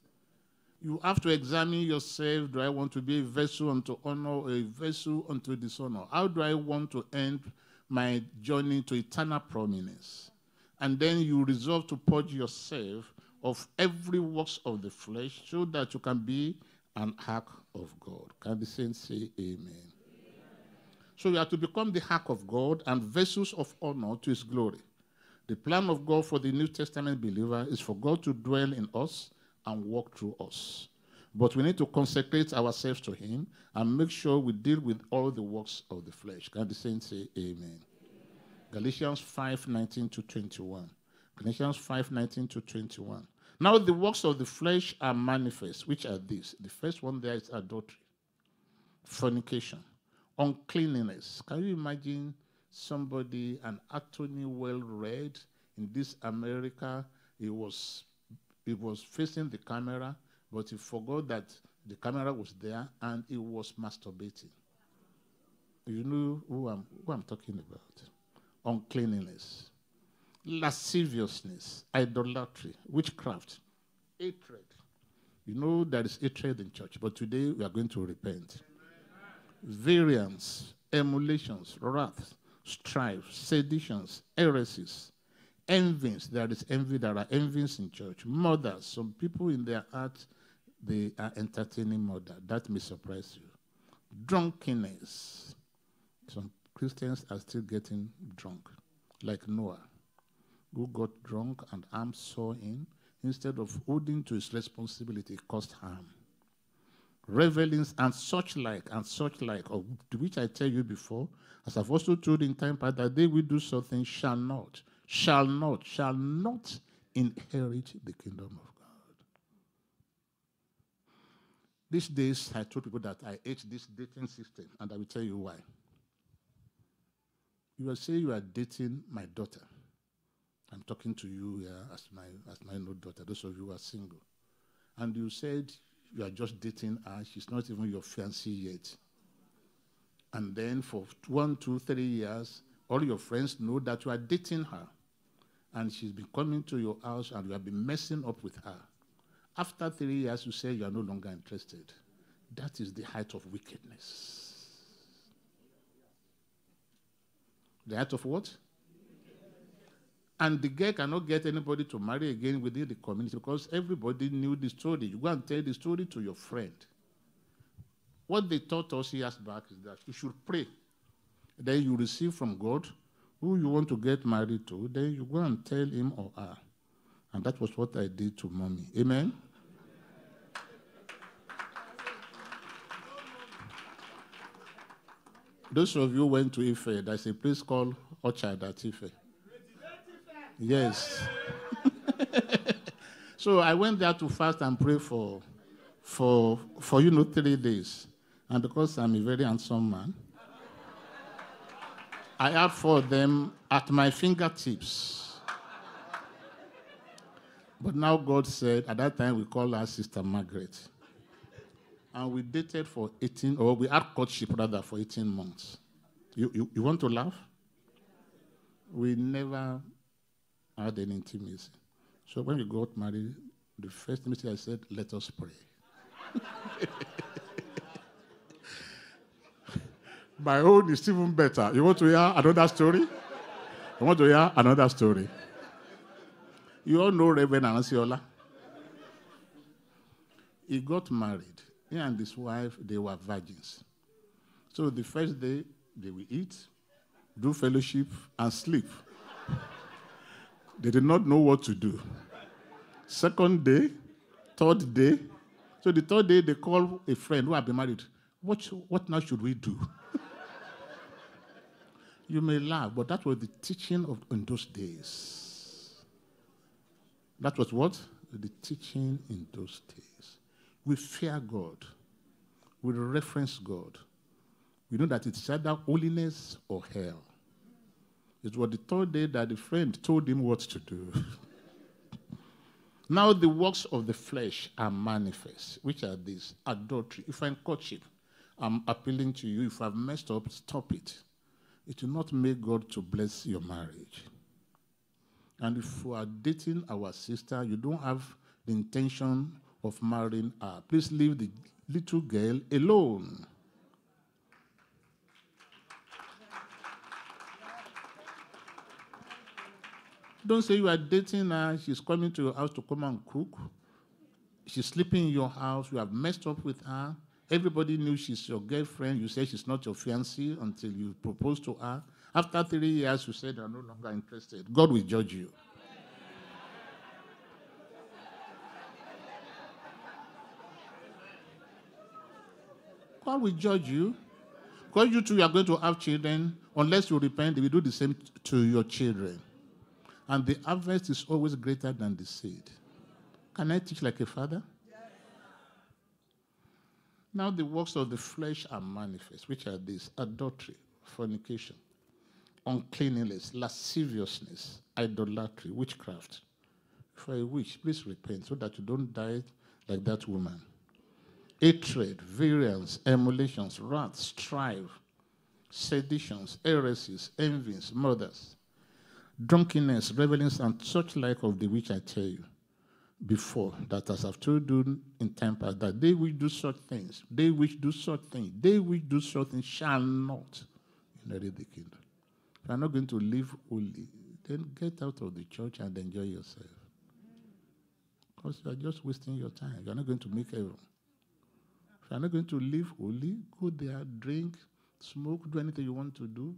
You have to examine yourself. Do I want to be a vessel unto honor or a vessel unto dishonor? How do I want to end my journey to eternal prominence? And then you resolve to purge yourself of every works of the flesh so that you can be an ark of God. Can the saints say amen? amen? So you are to become the ark of God and vessels of honor to his glory. The plan of God for the New Testament believer is for God to dwell in us and walk through us. But we need to consecrate ourselves to Him and make sure we deal with all the works of the flesh. Can the saints say Amen? Galatians 5 19 to 21. Galatians 5 19 to 21. Now the works of the flesh are manifest, which are these. The first one there is adultery, fornication, uncleanliness. Can you imagine somebody, an attorney well read in this America? He was he was facing the camera, but he forgot that the camera was there and he was masturbating. You know who I'm, who I'm talking about. Uncleanliness, lasciviousness, idolatry, witchcraft, hatred. You know there is hatred in church, but today we are going to repent. Variance, emulations, wrath, strife, seditions, heresies, envies. There is envy. There are envies in church. Mothers. Some people in their heart, they are entertaining murder. That may surprise you. Drunkenness. Some Christians are still getting drunk, like Noah, who got drunk and arms saw him. Instead of holding to his responsibility, caused harm. Revelings and such like, and such like, of which I tell you before, as I've also told in time past, that they will do something shall not shall not, shall not inherit the kingdom of God. These days, I told people that I hate this dating system, and I will tell you why. You will say you are dating my daughter. I'm talking to you as my as my no daughter, those of you who are single. And you said you are just dating her, she's not even your fiancée yet. And then for one, two, three years, all your friends know that you are dating her and she's been coming to your house and you have been messing up with her. After three years, you say you are no longer interested. That is the height of wickedness. The height of what? And the girl cannot get anybody to marry again within the community because everybody knew the story. You go and tell the story to your friend. What they taught us years back is that you should pray. Then you receive from God who you want to get married to, then you go and tell him or her. And that was what I did to mommy. Amen? Those of you went to Ife, there's a place called Orchard at Ife. Yes. so I went there to fast and pray for, for, for you know, three days. And because I'm a very handsome man, I had four of them at my fingertips. But now God said, at that time we call her Sister Margaret. And we dated for 18, or we had courtship rather for 18 months. You, you, you want to laugh? We never had any intimacy. So when we got married, the first message I said, let us pray. My own is even better. You want to hear another story? You want to hear another story? You all know Reverend Ansiola. He got married. He and his wife, they were virgins. So the first day, they will eat, do fellowship, and sleep. they did not know what to do. Second day, third day. So the third day, they call a friend who had been married. What, what now should we do? You may laugh, but that was the teaching of in those days. That was what? The teaching in those days. We fear God. We reference God. We know that it's either holiness or hell. It was the third day that the friend told him what to do. now the works of the flesh are manifest, which are these adultery. If I'm courtship, I'm appealing to you. If I've messed up, stop it it will not make God to bless your marriage. And if you are dating our sister, you don't have the intention of marrying her, please leave the little girl alone. Don't say you are dating her, she's coming to your house to come and cook. She's sleeping in your house, you have messed up with her. Everybody knew she's your girlfriend. You say she's not your fiancée until you propose to her. After three years, you said you're no longer interested. God will judge you. God will judge you. Because you two are going to have children, unless you repent, they will do the same to your children. And the harvest is always greater than the seed. Can I teach like a father? Now the works of the flesh are manifest, which are these adultery, fornication, uncleanness, lasciviousness, idolatry, witchcraft. If I wish, please repent so that you don't die like that woman. Hatred, variance, emulations, wrath, strife, seditions, heresies, envies, murders, drunkenness, revelings, and such like of the which I tell you before, that as I've told you in past, that they which do such things, they which do such things, they which do such things shall not inherit the kingdom. If you're not going to live holy, then get out of the church and enjoy yourself. Because you are just wasting your time. You're not going to make heaven. You're not going to live holy, go there, drink, smoke, do anything you want to do.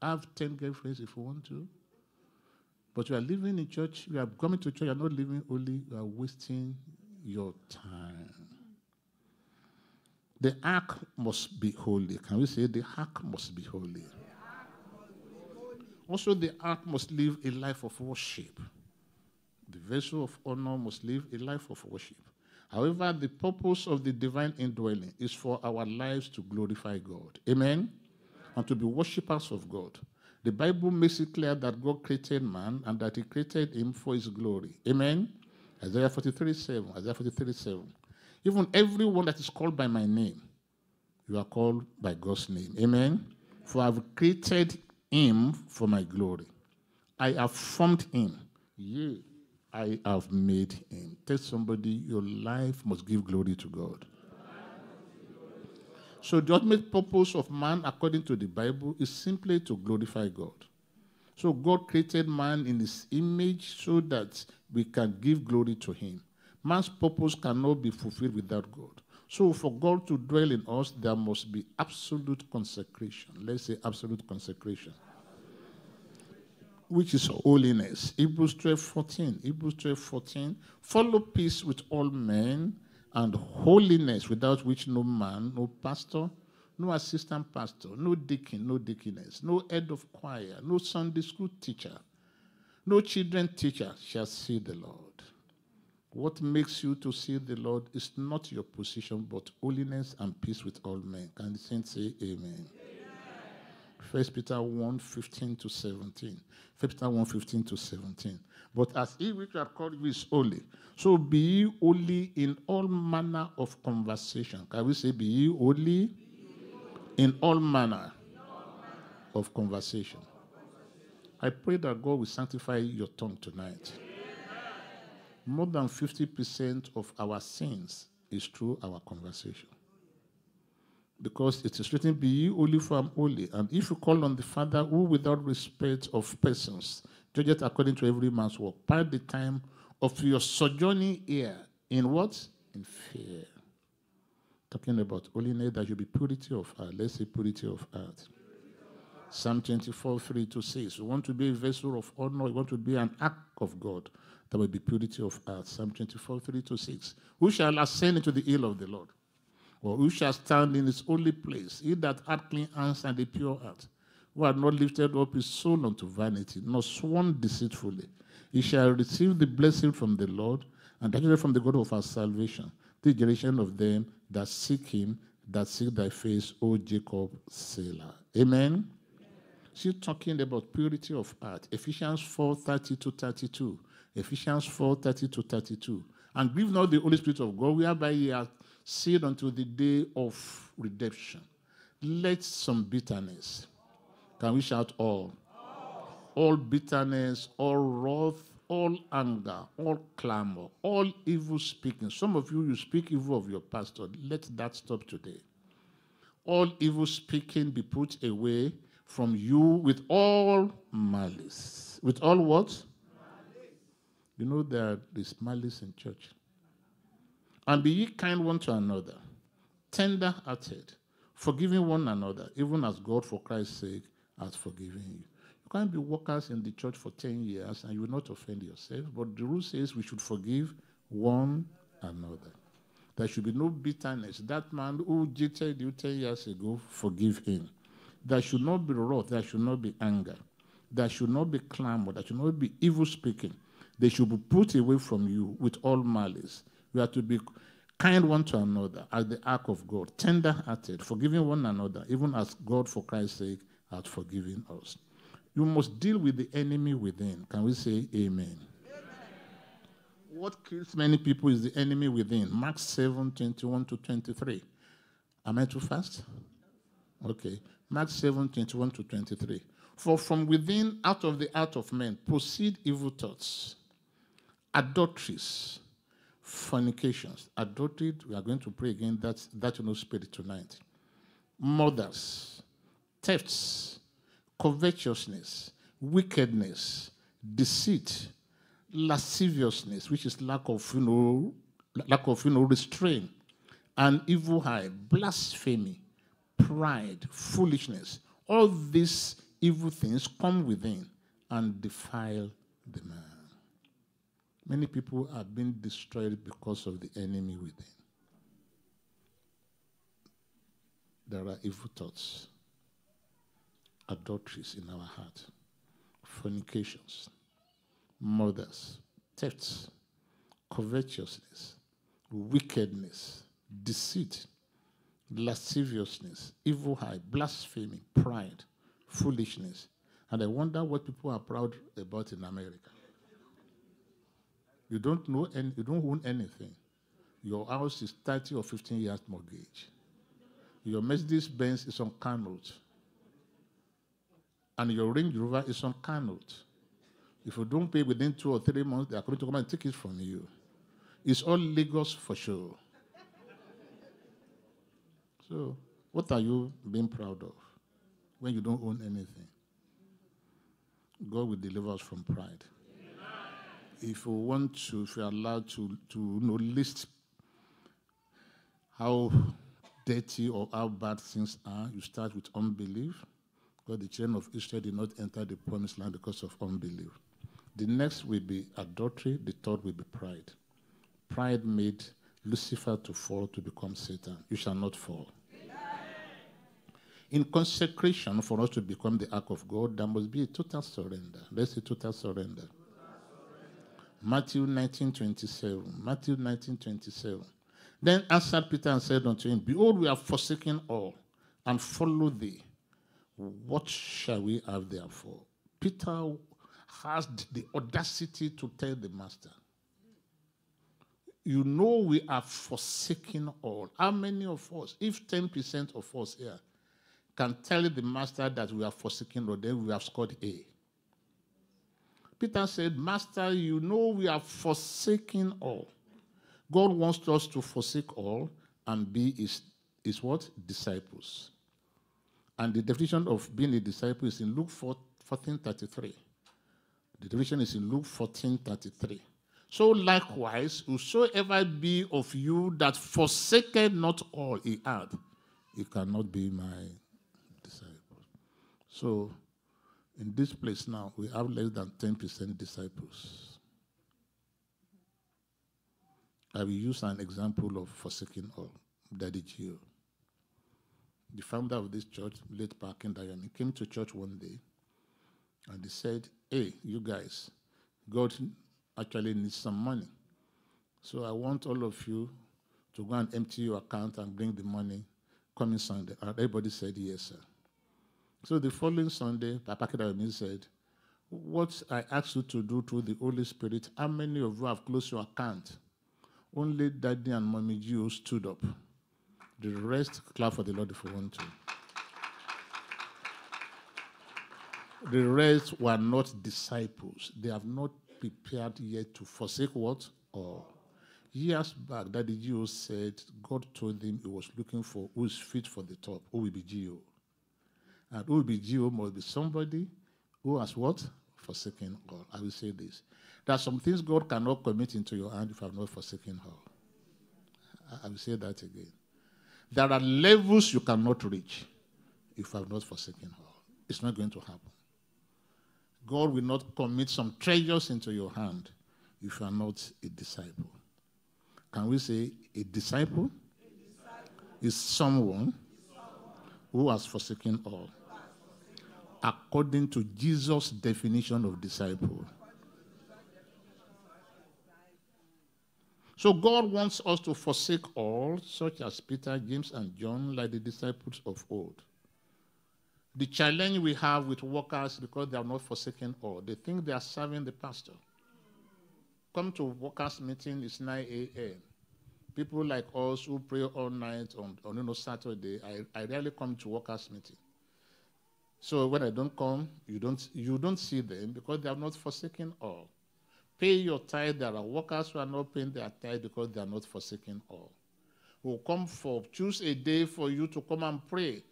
Have 10 girlfriends if you want to. But you are living in church, you are coming to church, you are not living holy, you are wasting your time. The ark must be holy. Can we say the ark must be holy? Also, the ark must live a life of worship. The vessel of honor must live a life of worship. However, the purpose of the divine indwelling is for our lives to glorify God. Amen? And to be worshippers of God. The Bible makes it clear that God created man and that he created him for his glory. Amen? Isaiah 43 7. Isaiah 43 7. Even everyone that is called by my name, you are called by God's name. Amen? For I have created him for my glory. I have formed him. Yea, I have made him. Tell somebody your life must give glory to God. So, the ultimate purpose of man, according to the Bible, is simply to glorify God. So, God created man in his image so that we can give glory to him. Man's purpose cannot be fulfilled without God. So, for God to dwell in us, there must be absolute consecration. Let's say absolute consecration, which is holiness. Hebrews 12 14. Hebrews 12 14. Follow peace with all men and holiness, without which no man, no pastor, no assistant pastor, no deacon, no deaconess, no head of choir, no Sunday school teacher, no children teacher shall see the Lord. What makes you to see the Lord is not your position, but holiness and peace with all men. Can the saints say amen? First Peter 1 15 to 17. First Peter 1 15 to 17. But as he which are called you is holy, so be ye holy in all manner of conversation. Can we say, be ye holy in all manner of conversation? I pray that God will sanctify your tongue tonight. More than 50% of our sins is through our conversation. Because it is written, Be ye holy, for I am holy. And if you call on the Father, who without respect of persons, judgeth according to every man's work, by the time of your sojourning here, in what? In fear. Talking about holiness, that should be purity of heart. Let's say purity of heart. Psalm 24, 3 to 6. You want to be a vessel of honor, you want to be an ark of God. That will be purity of heart. Psalm 24, 3 to 6. Who shall ascend into the hill of the Lord? Or who shall stand in his holy place? He that hath clean hands and a pure heart, who hath not lifted up his soul unto vanity, nor sworn deceitfully. He shall receive the blessing from the Lord, and that from the God of our salvation. The generation of them that seek him, that seek thy face, O Jacob, Selah. Amen. She's talking about purity of heart. Ephesians 4 30 to 32. Ephesians 4 30 to 32. And grieve not the Holy Spirit of God, whereby ye are sealed until the day of redemption. Let some bitterness. Can we shout all? All bitterness, all wrath, all anger, all clamor, all evil speaking. Some of you, you speak evil of your pastor. Let that stop today. All evil speaking be put away from you with all malice. With all what? You know there is malice in church. And be ye kind one to another, tender hearted, forgiving one another, even as God for Christ's sake has forgiven you. You can't be workers in the church for 10 years and you will not offend yourself, but the rule says we should forgive one another. There should be no bitterness. That man who jilted you 10 years ago, forgive him. There should not be wrath. There should not be anger. There should not be clamor. There should not be evil speaking. they should be put away from you with all malice. We are to be kind one to another as the ark of God, tender hearted, forgiving one another, even as God, for Christ's sake, hath forgiven us. You must deal with the enemy within. Can we say amen? amen? What kills many people is the enemy within. Mark 7 21 to 23. Am I too fast? Okay. Mark 7 21 to 23. For from within, out of the heart of men, proceed evil thoughts, adulteries, fornications. Adultery, we are going to pray again that, that you know spirit tonight. Murders, thefts, covetousness, wickedness, deceit, lasciviousness, which is lack of you know, lack of you know, restraint, and evil eye, blasphemy, pride, foolishness. All these evil things come within and defile the man. Many people are being destroyed because of the enemy within. There are evil thoughts, adulteries in our heart, fornications, murders, thefts, covetousness, wickedness, deceit, lasciviousness, evil eye, blasphemy, pride, foolishness. And I wonder what people are proud about in America. You don't know any, you don't own anything. Your house is 30 or 15 years mortgage. Your Mercedes Benz is on car note. And your Range Rover is on car note. If you don't pay within two or three months, they are coming to come and take it from you. It's all Lagos for sure. So, what are you being proud of when you don't own anything? God will deliver us from pride. If we want to, if we are allowed to, to you know, list how dirty or how bad things are, you start with unbelief. God, the children of Israel did not enter the promised land because of unbelief. The next will be adultery, the third will be pride. Pride made Lucifer to fall to become Satan. You shall not fall. In consecration, for us to become the ark of God, there must be a total surrender. Let's say total surrender. Matthew 19 27. Matthew 19 27. Then answered Peter and said unto him, Behold, we have forsaken all and follow thee. What shall we have therefore? Peter has the audacity to tell the master, You know we are forsaken all. How many of us, if 10% of us here, can tell the master that we are forsaken all, then we have scored A? Peter said, Master, you know we are forsaking all. God wants us to forsake all and be his, his what? Disciples. And the definition of being a disciple is in Luke 14 33. The definition is in Luke 14 33. So likewise, whosoever be of you that forsaken not all he had, he cannot be my disciple. So in this place now, we have less than 10% disciples. I will use an example of forsaking all. Daddy G.O. The founder of this church, late Pa Akindayomi, came to church one day and he said, Hey, you guys, God actually needs some money. So I want all of you to go and empty your account and bring the money coming Sunday. And everybody said, Yes, sir. So the following Sunday, Papa Akindayomi said, What I asked you to do through the Holy Spirit, how many of you have closed your account? Only Daddy and Mommy G.O stood up. The rest, clap for the Lord if you want to. The rest were not disciples. They have not prepared yet to forsake what? Or years back, Daddy G.O said God told him he was looking for who is fit for the top, who will be G.O. And who will be G.O must be somebody who has what? Forsaken God. I will say this. There are some things God cannot commit into your hand if you have not forsaken her. I will say that again. There are levels you cannot reach if you have not forsaken her. It's not going to happen. God will not commit some treasures into your hand if you are not a disciple. Can we say a disciple, a disciple. is someone who has forsaken all according to Jesus' definition of disciple. So God wants us to forsake all, such as Peter, James, and John, like the disciples of old. The challenge we have with workers because they are not forsaken all. They think they are serving the pastor. Come to workers' meeting, it's 9 a.m. People like us who pray all night on, on you know, Saturday, I, I rarely come to workers' meeting. So when I don't come, you don't you don't see them because they are not forsaken all. Pay your tithe. There are workers who are not paying their tithe because they are not forsaken all. Who come for choose a day for you to come and pray.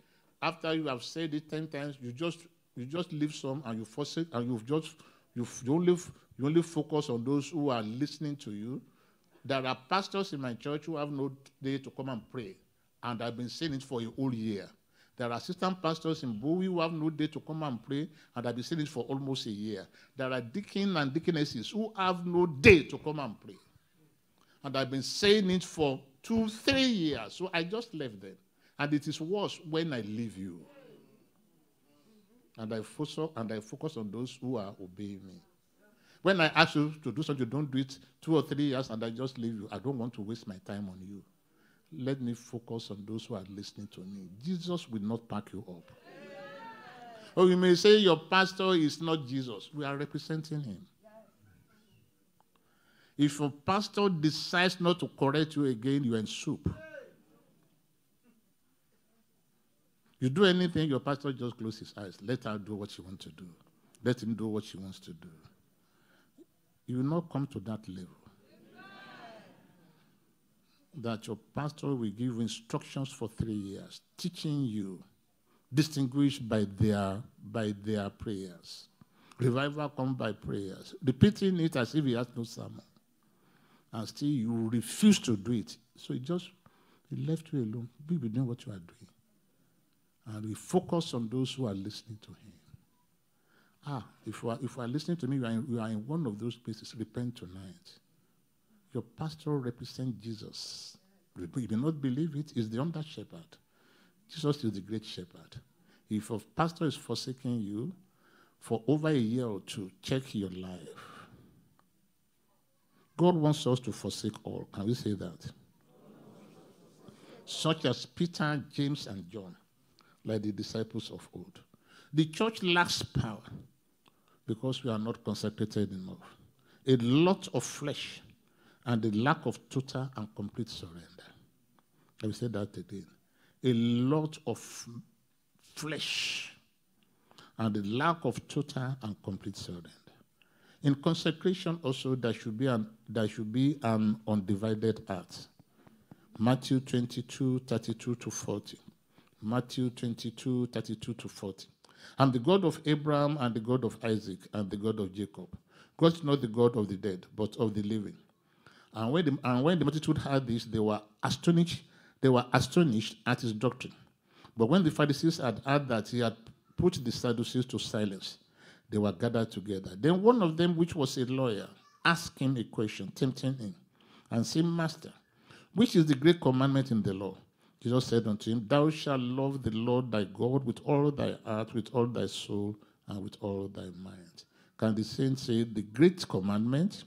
After you have said it ten times, you just you just leave some and you forsake and you've just you you only you only focus on those who are listening to you. There are pastors in my church who have no day to come and pray, and I've been saying it for a whole year. There are assistant pastors in Bowie who have no day to come and pray, and I've been saying it for almost a year. There are deacons and deaconesses who have no day to come and pray. And I've been saying it for two, three years. So I just left them. And it is worse when I leave you. And I focus, and I focus on those who are obeying me. When I ask you to do something, you don't do it two or three years and I just leave you. I don't want to waste my time on you let me focus on those who are listening to me. Jesus will not pack you up. Or you may say your pastor is not Jesus. We are representing him. If your pastor decides not to correct you again, you're in soup. You do anything, your pastor just closes his eyes. Let her do what she wants to do. Let him do what she wants to do. You will not come to that level that your pastor will give instructions for three years, teaching you, distinguished by their, by their prayers. Revival comes by prayers, repeating it as if he has no sermon. And still you refuse to do it. So he just he left you alone. Be doing what you are doing. And we focus on those who are listening to him. Ah, if you are, if you are listening to me, you are, in, you are in one of those places, repent tonight. Your pastor represents Jesus. You may not believe it, he's the under shepherd. Jesus is the great shepherd. If a pastor is forsaking you for over a year or two, check your life. God wants us to forsake all. Can we say that? Such as Peter, James, and John, like the disciples of old. The church lacks power because we are not consecrated enough. A lot of flesh and the lack of total and complete surrender. I will say that again. A lot of flesh and the lack of total and complete surrender. In consecration, also, there should be an, there should be an undivided heart. Matthew 22, 32 to 40. Matthew 22, 32 to 40. I'm the God of Abraham and the God of Isaac and the God of Jacob. God is not the God of the dead, but of the living. And when the, and when the multitude heard this, they were astonished. They were astonished at his doctrine. But when the Pharisees had heard that he had put the Sadducees to silence, they were gathered together. Then one of them, which was a lawyer, asked him a question, tempting him, and said, Master, which is the great commandment in the law? Jesus said unto him, Thou shalt love the Lord thy God with all thy heart, with all thy soul, and with all thy mind. Can the saints say the great commandment?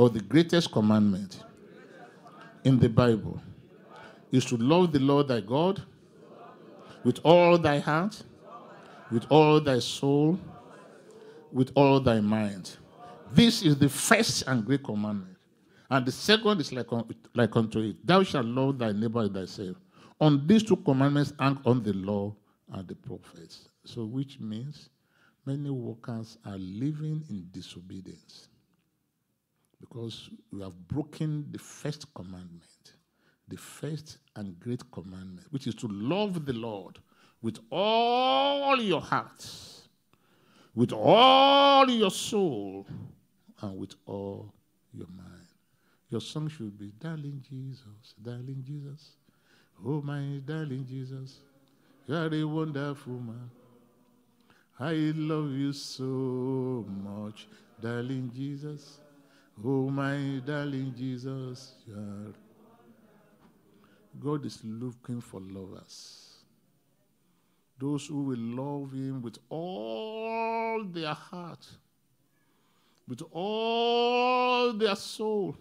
Or the greatest commandment in the Bible is to love the Lord thy God with all thy heart, with all thy soul, with all thy mind. This is the first and great commandment. And the second is like, like unto it Thou shalt love thy neighbor as thyself. On these two commandments hang on the law and the prophets. So, which means many workers are living in disobedience because we have broken the first commandment, the first and great commandment, which is to love the Lord with all your heart, with all your soul, and with all your mind. Your song should be, Darling Jesus, Darling Jesus, oh my darling Jesus, you are a wonderful man. I love you so much, darling Jesus. Oh, my darling Jesus, God is looking for lovers. Those who will love Him with all their heart, with all their soul,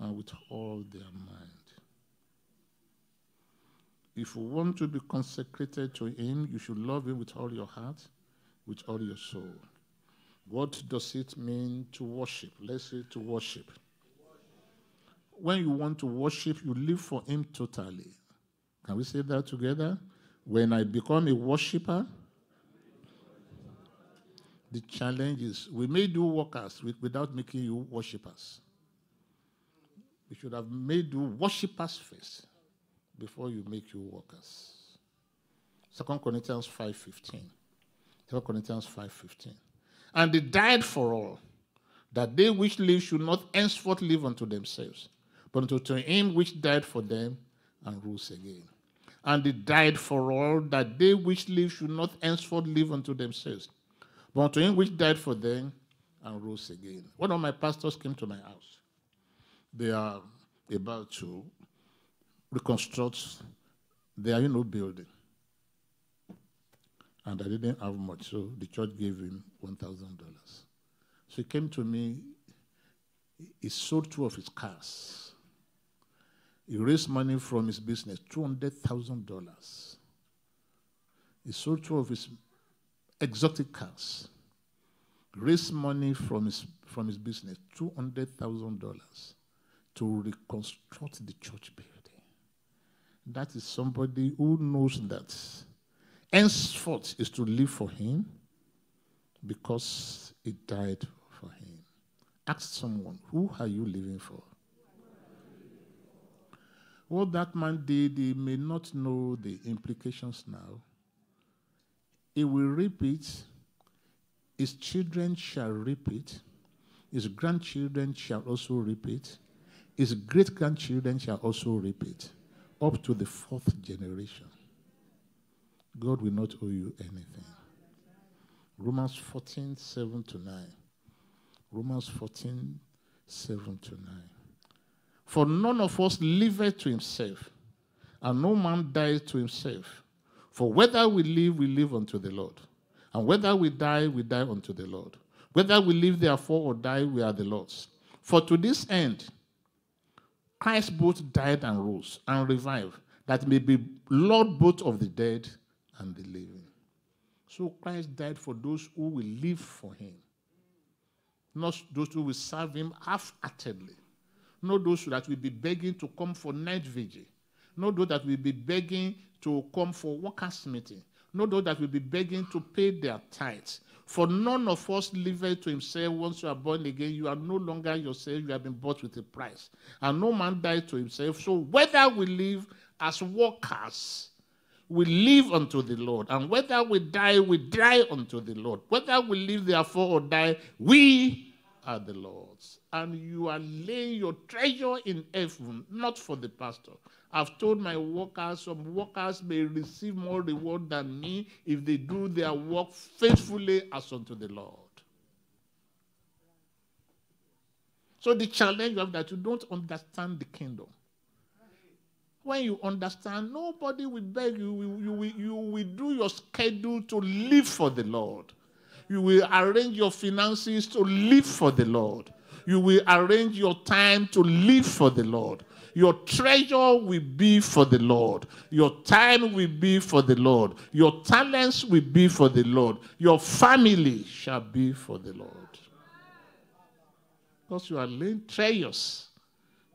and with all their mind. If you want to be consecrated to Him, you should love Him with all your heart, with all your soul. What does it mean to worship? Let's say to worship. When you want to worship, you live for Him totally. Can we say that together? When I become a worshiper, the challenge is we may do workers without making you worshippers. We should have made you worshippers first before you make you workers. 2 Corinthians 5.15. 2 Corinthians 5.15. And they died for all, that they which live should not henceforth live unto themselves, but unto him which died for them and rose again. And they died for all, that they which live should not henceforth live unto themselves, but unto him which died for them and rose again. One of my pastors came to my house. They are about to reconstruct their you know, building. And I didn't have much, so the church gave him $1,000. So he came to me, he sold two of his cars. He raised money from his business, $200,000. He sold two of his exotic cars, raised money from his, from his business, $200,000 to reconstruct the church building. That is somebody who knows that henceforth is to live for him because he died for him. Ask someone, who are you living for? What that man did, he may not know the implications now. He will reap it. His children shall reap it. His grandchildren shall also reap it. His great grandchildren shall also reap it, up to the fourth generation. God will not owe you anything. Romans 14, 7 to 9. Romans 14, 7 to 9. For none of us liveth to himself, and no man dies to himself. For whether we live, we live unto the Lord. And whether we die, we die unto the Lord. Whether we live therefore or die, we are the Lord's. For to this end, Christ both died and rose and revived, that may be Lord both of the dead and the living. So Christ died for those who will live for him, not those who will serve him half-heartedly, not those that will be begging to come for night vigil, not those that will be begging to come for workers' meeting, not those that will be begging to pay their tithes. For none of us liveth to himself once you are born again. You are no longer yourself, you have been bought with a price. And no man died to himself. So whether we live as workers, we live unto the Lord. And whether we die, we die unto the Lord. Whether we live therefore or die, we are the Lord's. And you are laying your treasure in heaven, not for the pastor. I've told my workers, some workers may receive more reward than me if they do their work faithfully as unto the Lord. So the challenge of that you don't understand the kingdom. When you understand, nobody will beg you. You, will- you will do your schedule to live for the Lord. You will arrange your finances to live for the Lord. You will arrange your time to live for the Lord. Your treasure will be for the Lord. Your time will be for the Lord. Your talents will be for the Lord. Your family shall be for the Lord. Because you are laying treasures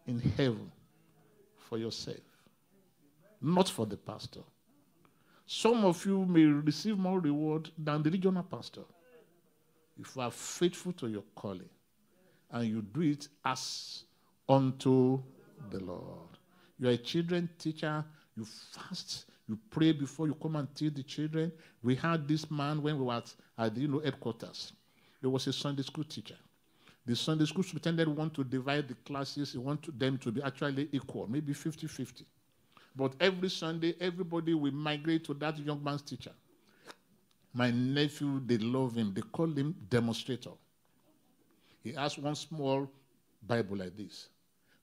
in heaven for yourself, not for the pastor. Some of you may receive more reward than the regional pastor if you are faithful to your calling and you do it as unto the Lord. You are a children teacher, you fast, you pray before you come and teach the children. We had this man when we were at, at the you know, headquarters. He was a Sunday school teacher. The Sunday school superintendent want to divide the classes, he want them to be actually equal, maybe 50 50. But every Sunday, everybody will migrate to that young man's teacher. My nephew, they love him. They call him demonstrator. He has one small Bible like this.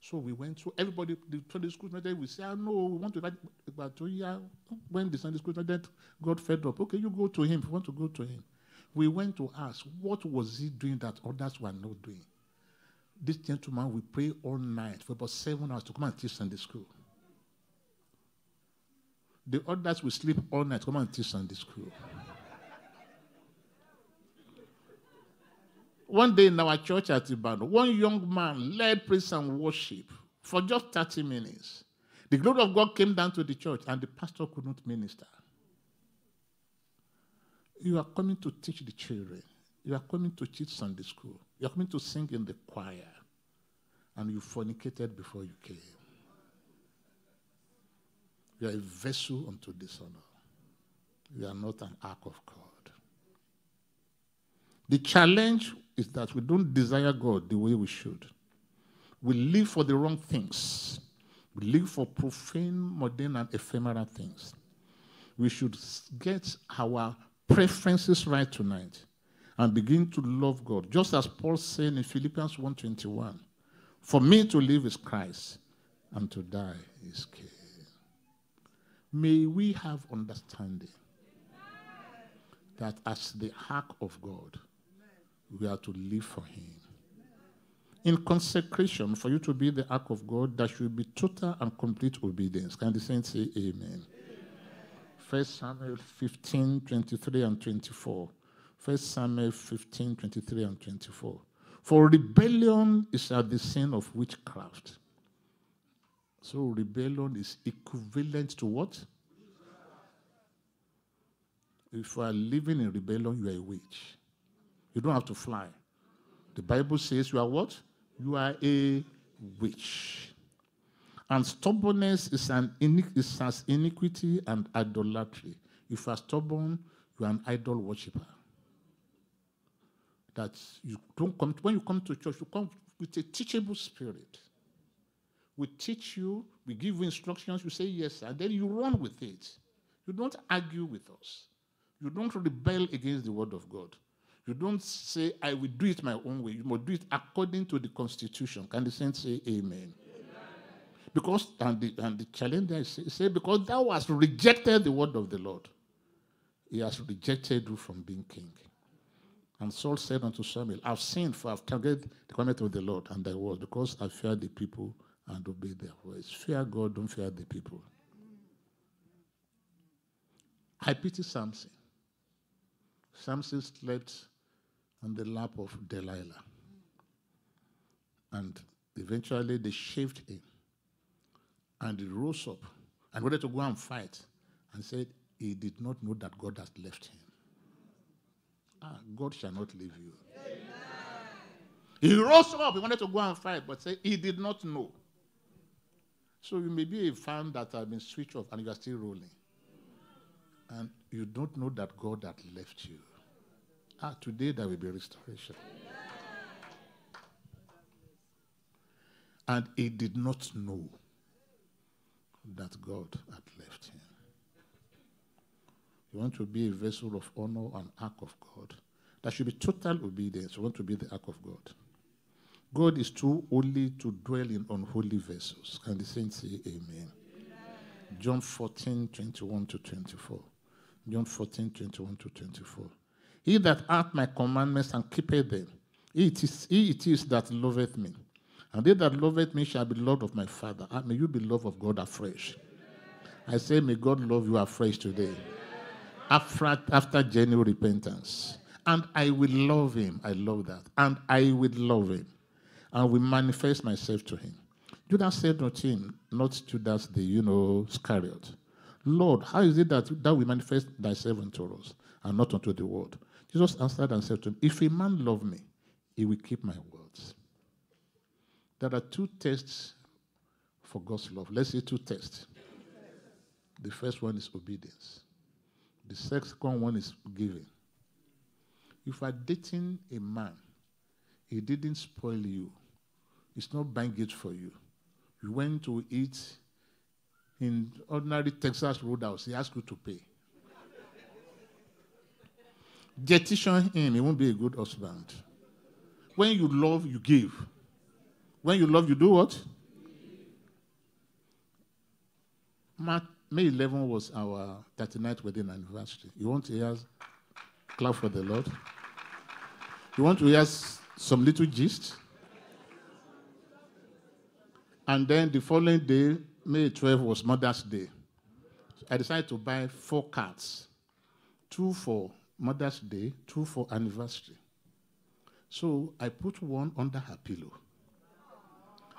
So we went through everybody, the Sunday school superintendent, we say, ah, no, we want to write to yeah. When the Sunday school superintendent got fed up, okay, you go to him if you want to go to him. We went to ask, what was he doing that others were not doing? This gentleman we pray all night for about seven hours to come and teach Sunday school. The others will sleep all night come and teach Sunday school. One day in our church at Ibadan, one young man led praise and worship for just 30 minutes. The glory of God came down to the church, and the pastor couldn't minister. You are coming to teach the children. You are coming to teach Sunday school. You are coming to sing in the choir. And you fornicated before you came. You are a vessel unto dishonor. You are not an ark of God. The challenge is that we don't desire God the way we should. We live for the wrong things. We live for profane, modern, and ephemeral things. We should get our preferences right tonight and begin to love God. Just as Paul said in Philippians 1:21, "For me to live is Christ, and to die is gain." May we have understanding that as the ark of God, we are to live for Him. In consecration, for you to be the ark of God, there should be total and complete obedience. Can the saints say amen? First Samuel 15, 23 and 24. First Samuel 15, 23 and 24. For rebellion is at the sin of witchcraft. So rebellion is equivalent to what? If you are living in rebellion, you are a witch. You don't have to fly. The Bible says you are what? You are a witch. And stubbornness is, an is as iniquity and idolatry. If you are stubborn, you are an idol worshiper. That you don't come when you come to church, you come with a teachable spirit. We teach you, we give you instructions, you say yes, and then you run with it. You don't argue with us. You don't rebel against the word of God. You don't say, I will do it my own way. You must do it according to the constitution. Can the saints say amen? Because, and the, and the challenge there is say, say, because thou hast rejected the word of the Lord, he has rejected you from being king. And Saul said unto Samuel, I've sinned, for I've targeted the commandment of the Lord and thy word, because I feared the people and obey their voice. Fear God, don't fear the people. I pity Samson. Samson slept on the lap of Delilah. And eventually they shaved him. And he rose up and wanted to go and fight and said he did not know that God has left him. Ah, God shall not leave you. He rose up, he wanted to go and fight, but said he did not know. So you may be a fan that has been switched off and you are still rolling. And you don't know that God had left you. Ah, today there will be restoration. And he did not know that God had left him. You want to be a vessel of honor and ark of God. That should be total obedience. You want to be the ark of God. God is too holy to dwell in unholy vessels. Can the saints say amen? amen? John 14, 21 to 24. John 14, 21 to 24. He that hath my commandments and keepeth them, he it is, he it is that loveth me. And they that loveth me shall be loved of my Father. And may you be loved of God afresh. I say, may God love you afresh today. After, after genuine repentance. And I will love him. I love that. And I will love him. And will manifest myself to him. Judas said unto him, not Judas the, you know, Iscariot. Lord, how is it that thou will manifest thyself unto us and not unto the world? Jesus answered and said to him, If a man love me, he will keep my words. There are two tests for God's love. Let's say two tests. The first one is obedience. The second one is giving. If you are dating a man, he didn't spoil you. He's not it for you. You went to eat in ordinary Texas Roadhouse. He asked you to pay. Jetition him, he won't be a good husband. When you love, you give. When you love, you do what? May 11 was our 39th wedding anniversary. You want to hear clap for the Lord? You want to hear some little gist? And then the following day, May 12 was Mother's Day. I decided to buy four cards two for Mother's Day, two for anniversary. So I put one under her pillow.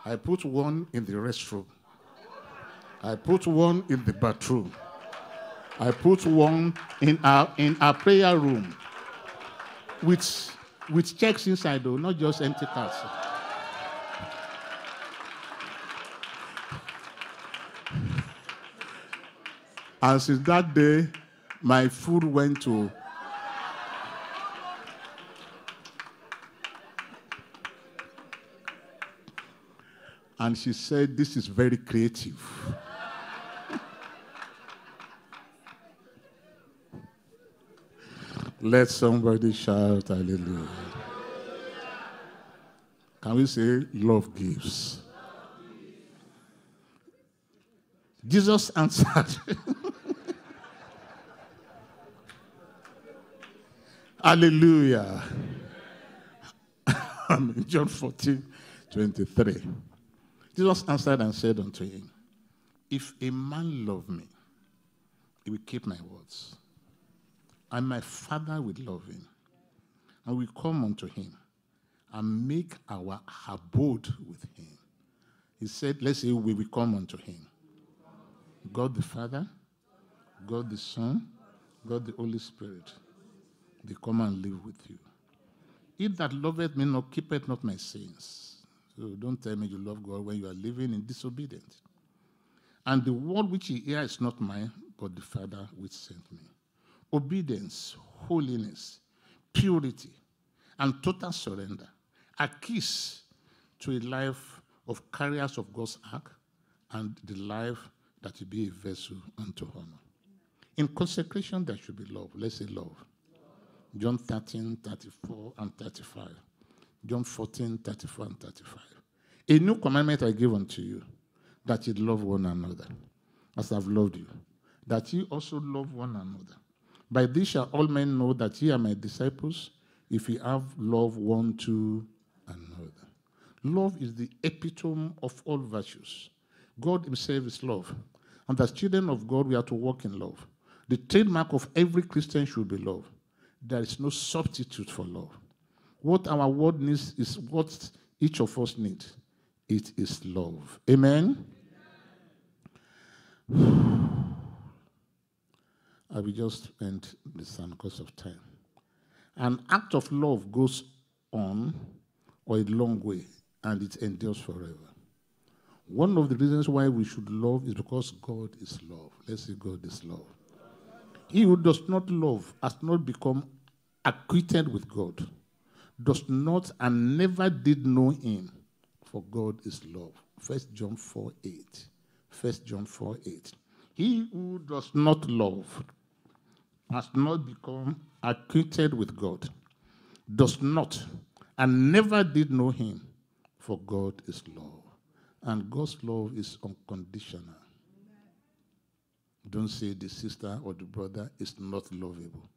I put one in the restroom. I put one in the bathroom. I put one in our in our prayer room with with checks inside though, not just empty cards. And since that day, my food went to and she said, This is very creative. Let somebody shout hallelujah. Can we say love gives? Jesus answered. Hallelujah. John 14, 23. Jesus answered and said unto him, If a man love me, he will keep my words. And my Father will love him. And we come unto him and make our abode with him. He said, Let's say we will come unto him. God the Father, God the Son, God the Holy Spirit. They come and live with you. He that loveth me not keepeth not my sins. So don't tell me you love God when you are living in disobedience. And the word which ye hear is not mine, but the Father which sent me. Obedience, holiness, purity, and total surrender are keys to a life of carriers of God's ark and the life that will be a vessel unto honor. In consecration, there should be love. Let's say love. John 13, 34, and 35. John 14, 34, and 35. A new commandment I give unto you, that ye love one another, as I've loved you, that ye also love one another. By this shall all men know that ye are my disciples, if ye have love one to another. Love is the epitome of all virtues. God Himself is love. And as children of God, we are to walk in love. The trademark of every Christian should be love. There is no substitute for love. What our world needs is what each of us needs. It is love. Amen. I will just end this because of time. An act of love goes on or a long way and it endures forever. One of the reasons why we should love is because God is love. Let's say God is love. He who does not love has not become acquainted with God, does not and never did know him, for God is love. First John 4 8. First John 4 8. He who does not love has not become acquainted with God, does not and never did know him, for God is love. And God's love is unconditional. Don't say the sister or the brother is not lovable.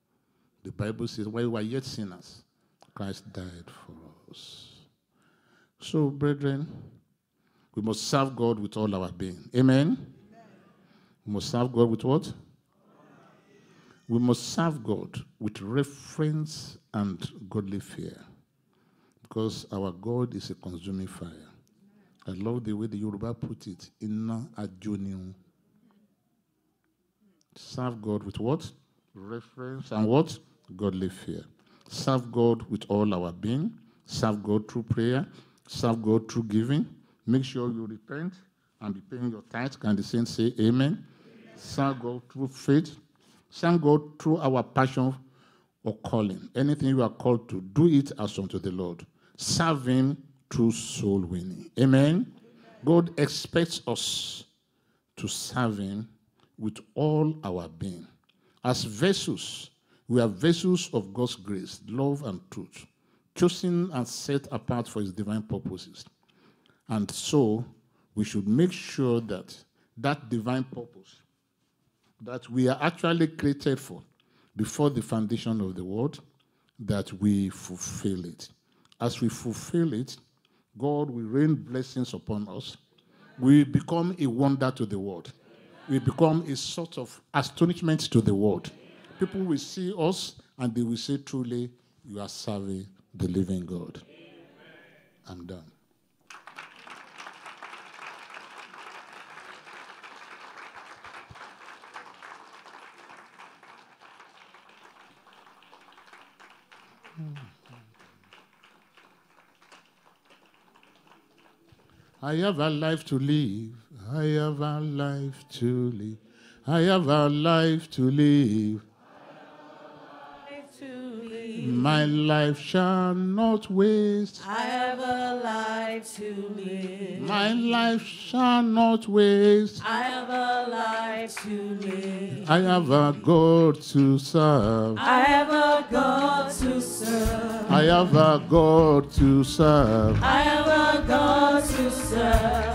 The Bible says, while we are yet sinners, Christ died for us. So, brethren, we must serve God with all our being. Amen? Amen. We must serve God with what? We must serve God with reverence and godly fear. Because our God is a consuming fire. I love the way the Yoruba put it. Inna ajoniun. Serve God with what? Reference and what? Godly fear. Serve God with all our being. Serve God through prayer. Serve God through giving. Make sure you repent and be paying your tithes. Can the saints say amen? amen? Serve God through faith. Serve God through our passion or calling. Anything you are called to, do it as unto the Lord. Serve Him through soul winning. Amen? amen? God expects us to serve Him with all our being. As vessels, we are vessels of God's grace, love, and truth, chosen and set apart for His divine purposes. And so, we should make sure that that divine purpose that we are actually created for before the foundation of the world, that we fulfill it. As we fulfill it, God will rain blessings upon us we become a wonder to the world. We become a sort of astonishment to the world. People will see us and they will say, truly, you are serving the living God. I'm done. Hmm. I have a life to live. I have a life to live. I have a life to live. My life shall not waste. I have a life to live. My life shall not waste. I have a life to live. I have a God to serve. I have a God to serve. I have a God to serve. I have a God to serve.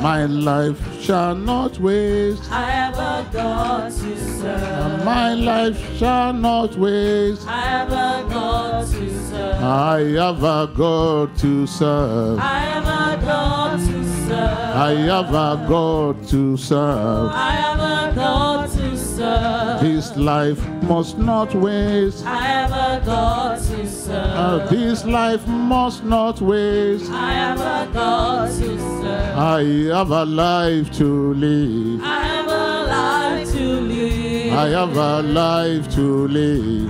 My life shall not waste. I have a God to serve. My life shall not waste. I have a God to serve. I have a God to serve. I have a God to serve. I have a God to serve. I have a God to serve. This life must not waste. I have a God to serve. Uh, this life must not waste. I have a God to serve. I have a life to live. I have a life to live. I have a life to live.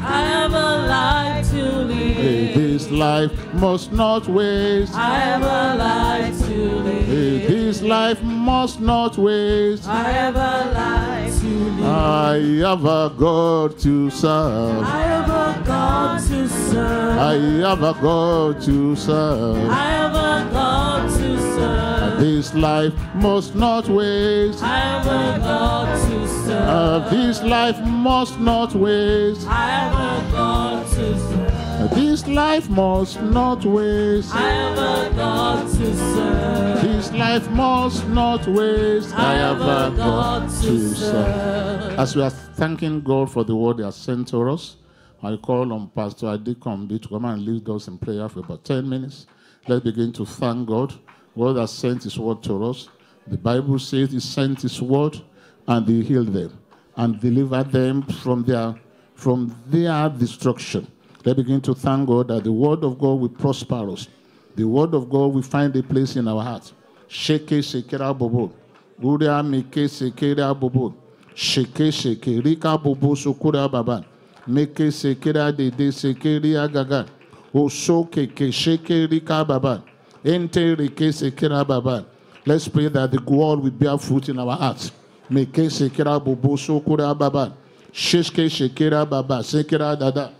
This life must not waste. I have a life to live. This life must not waste. I have a life to live. I have a God to serve. I have a God to serve. I have a God to serve. I have a God to serve. This life must not waste. I have a God to serve. Uh, this life must not waste. I have a God to serve. This life must not waste. I have a God to serve. This life must not waste. I have a God to serve. As we are thanking God for the word He has sent to us, I call on Pastor Adikombi to come and lead us in prayer for about 10 minutes. Let's begin to thank God. God has sent His word to us. The Bible says He sent His word and He healed them and delivered them from their, from their destruction. Let's begin to thank God that the word of God will prosper us. The word of God will find a place in our heart. Sheke shekera bobo. Uria meke sekera bobo. Sheke sheke bobo sukura baban. Meke sekera de de sekeri agagan. Oso keke sheke rika. Ente rike sekera baban. Let's pray that the word will bear fruit in our hearts. Meke sekera bobo sukura baban. Sheke shekera baba sekera dada.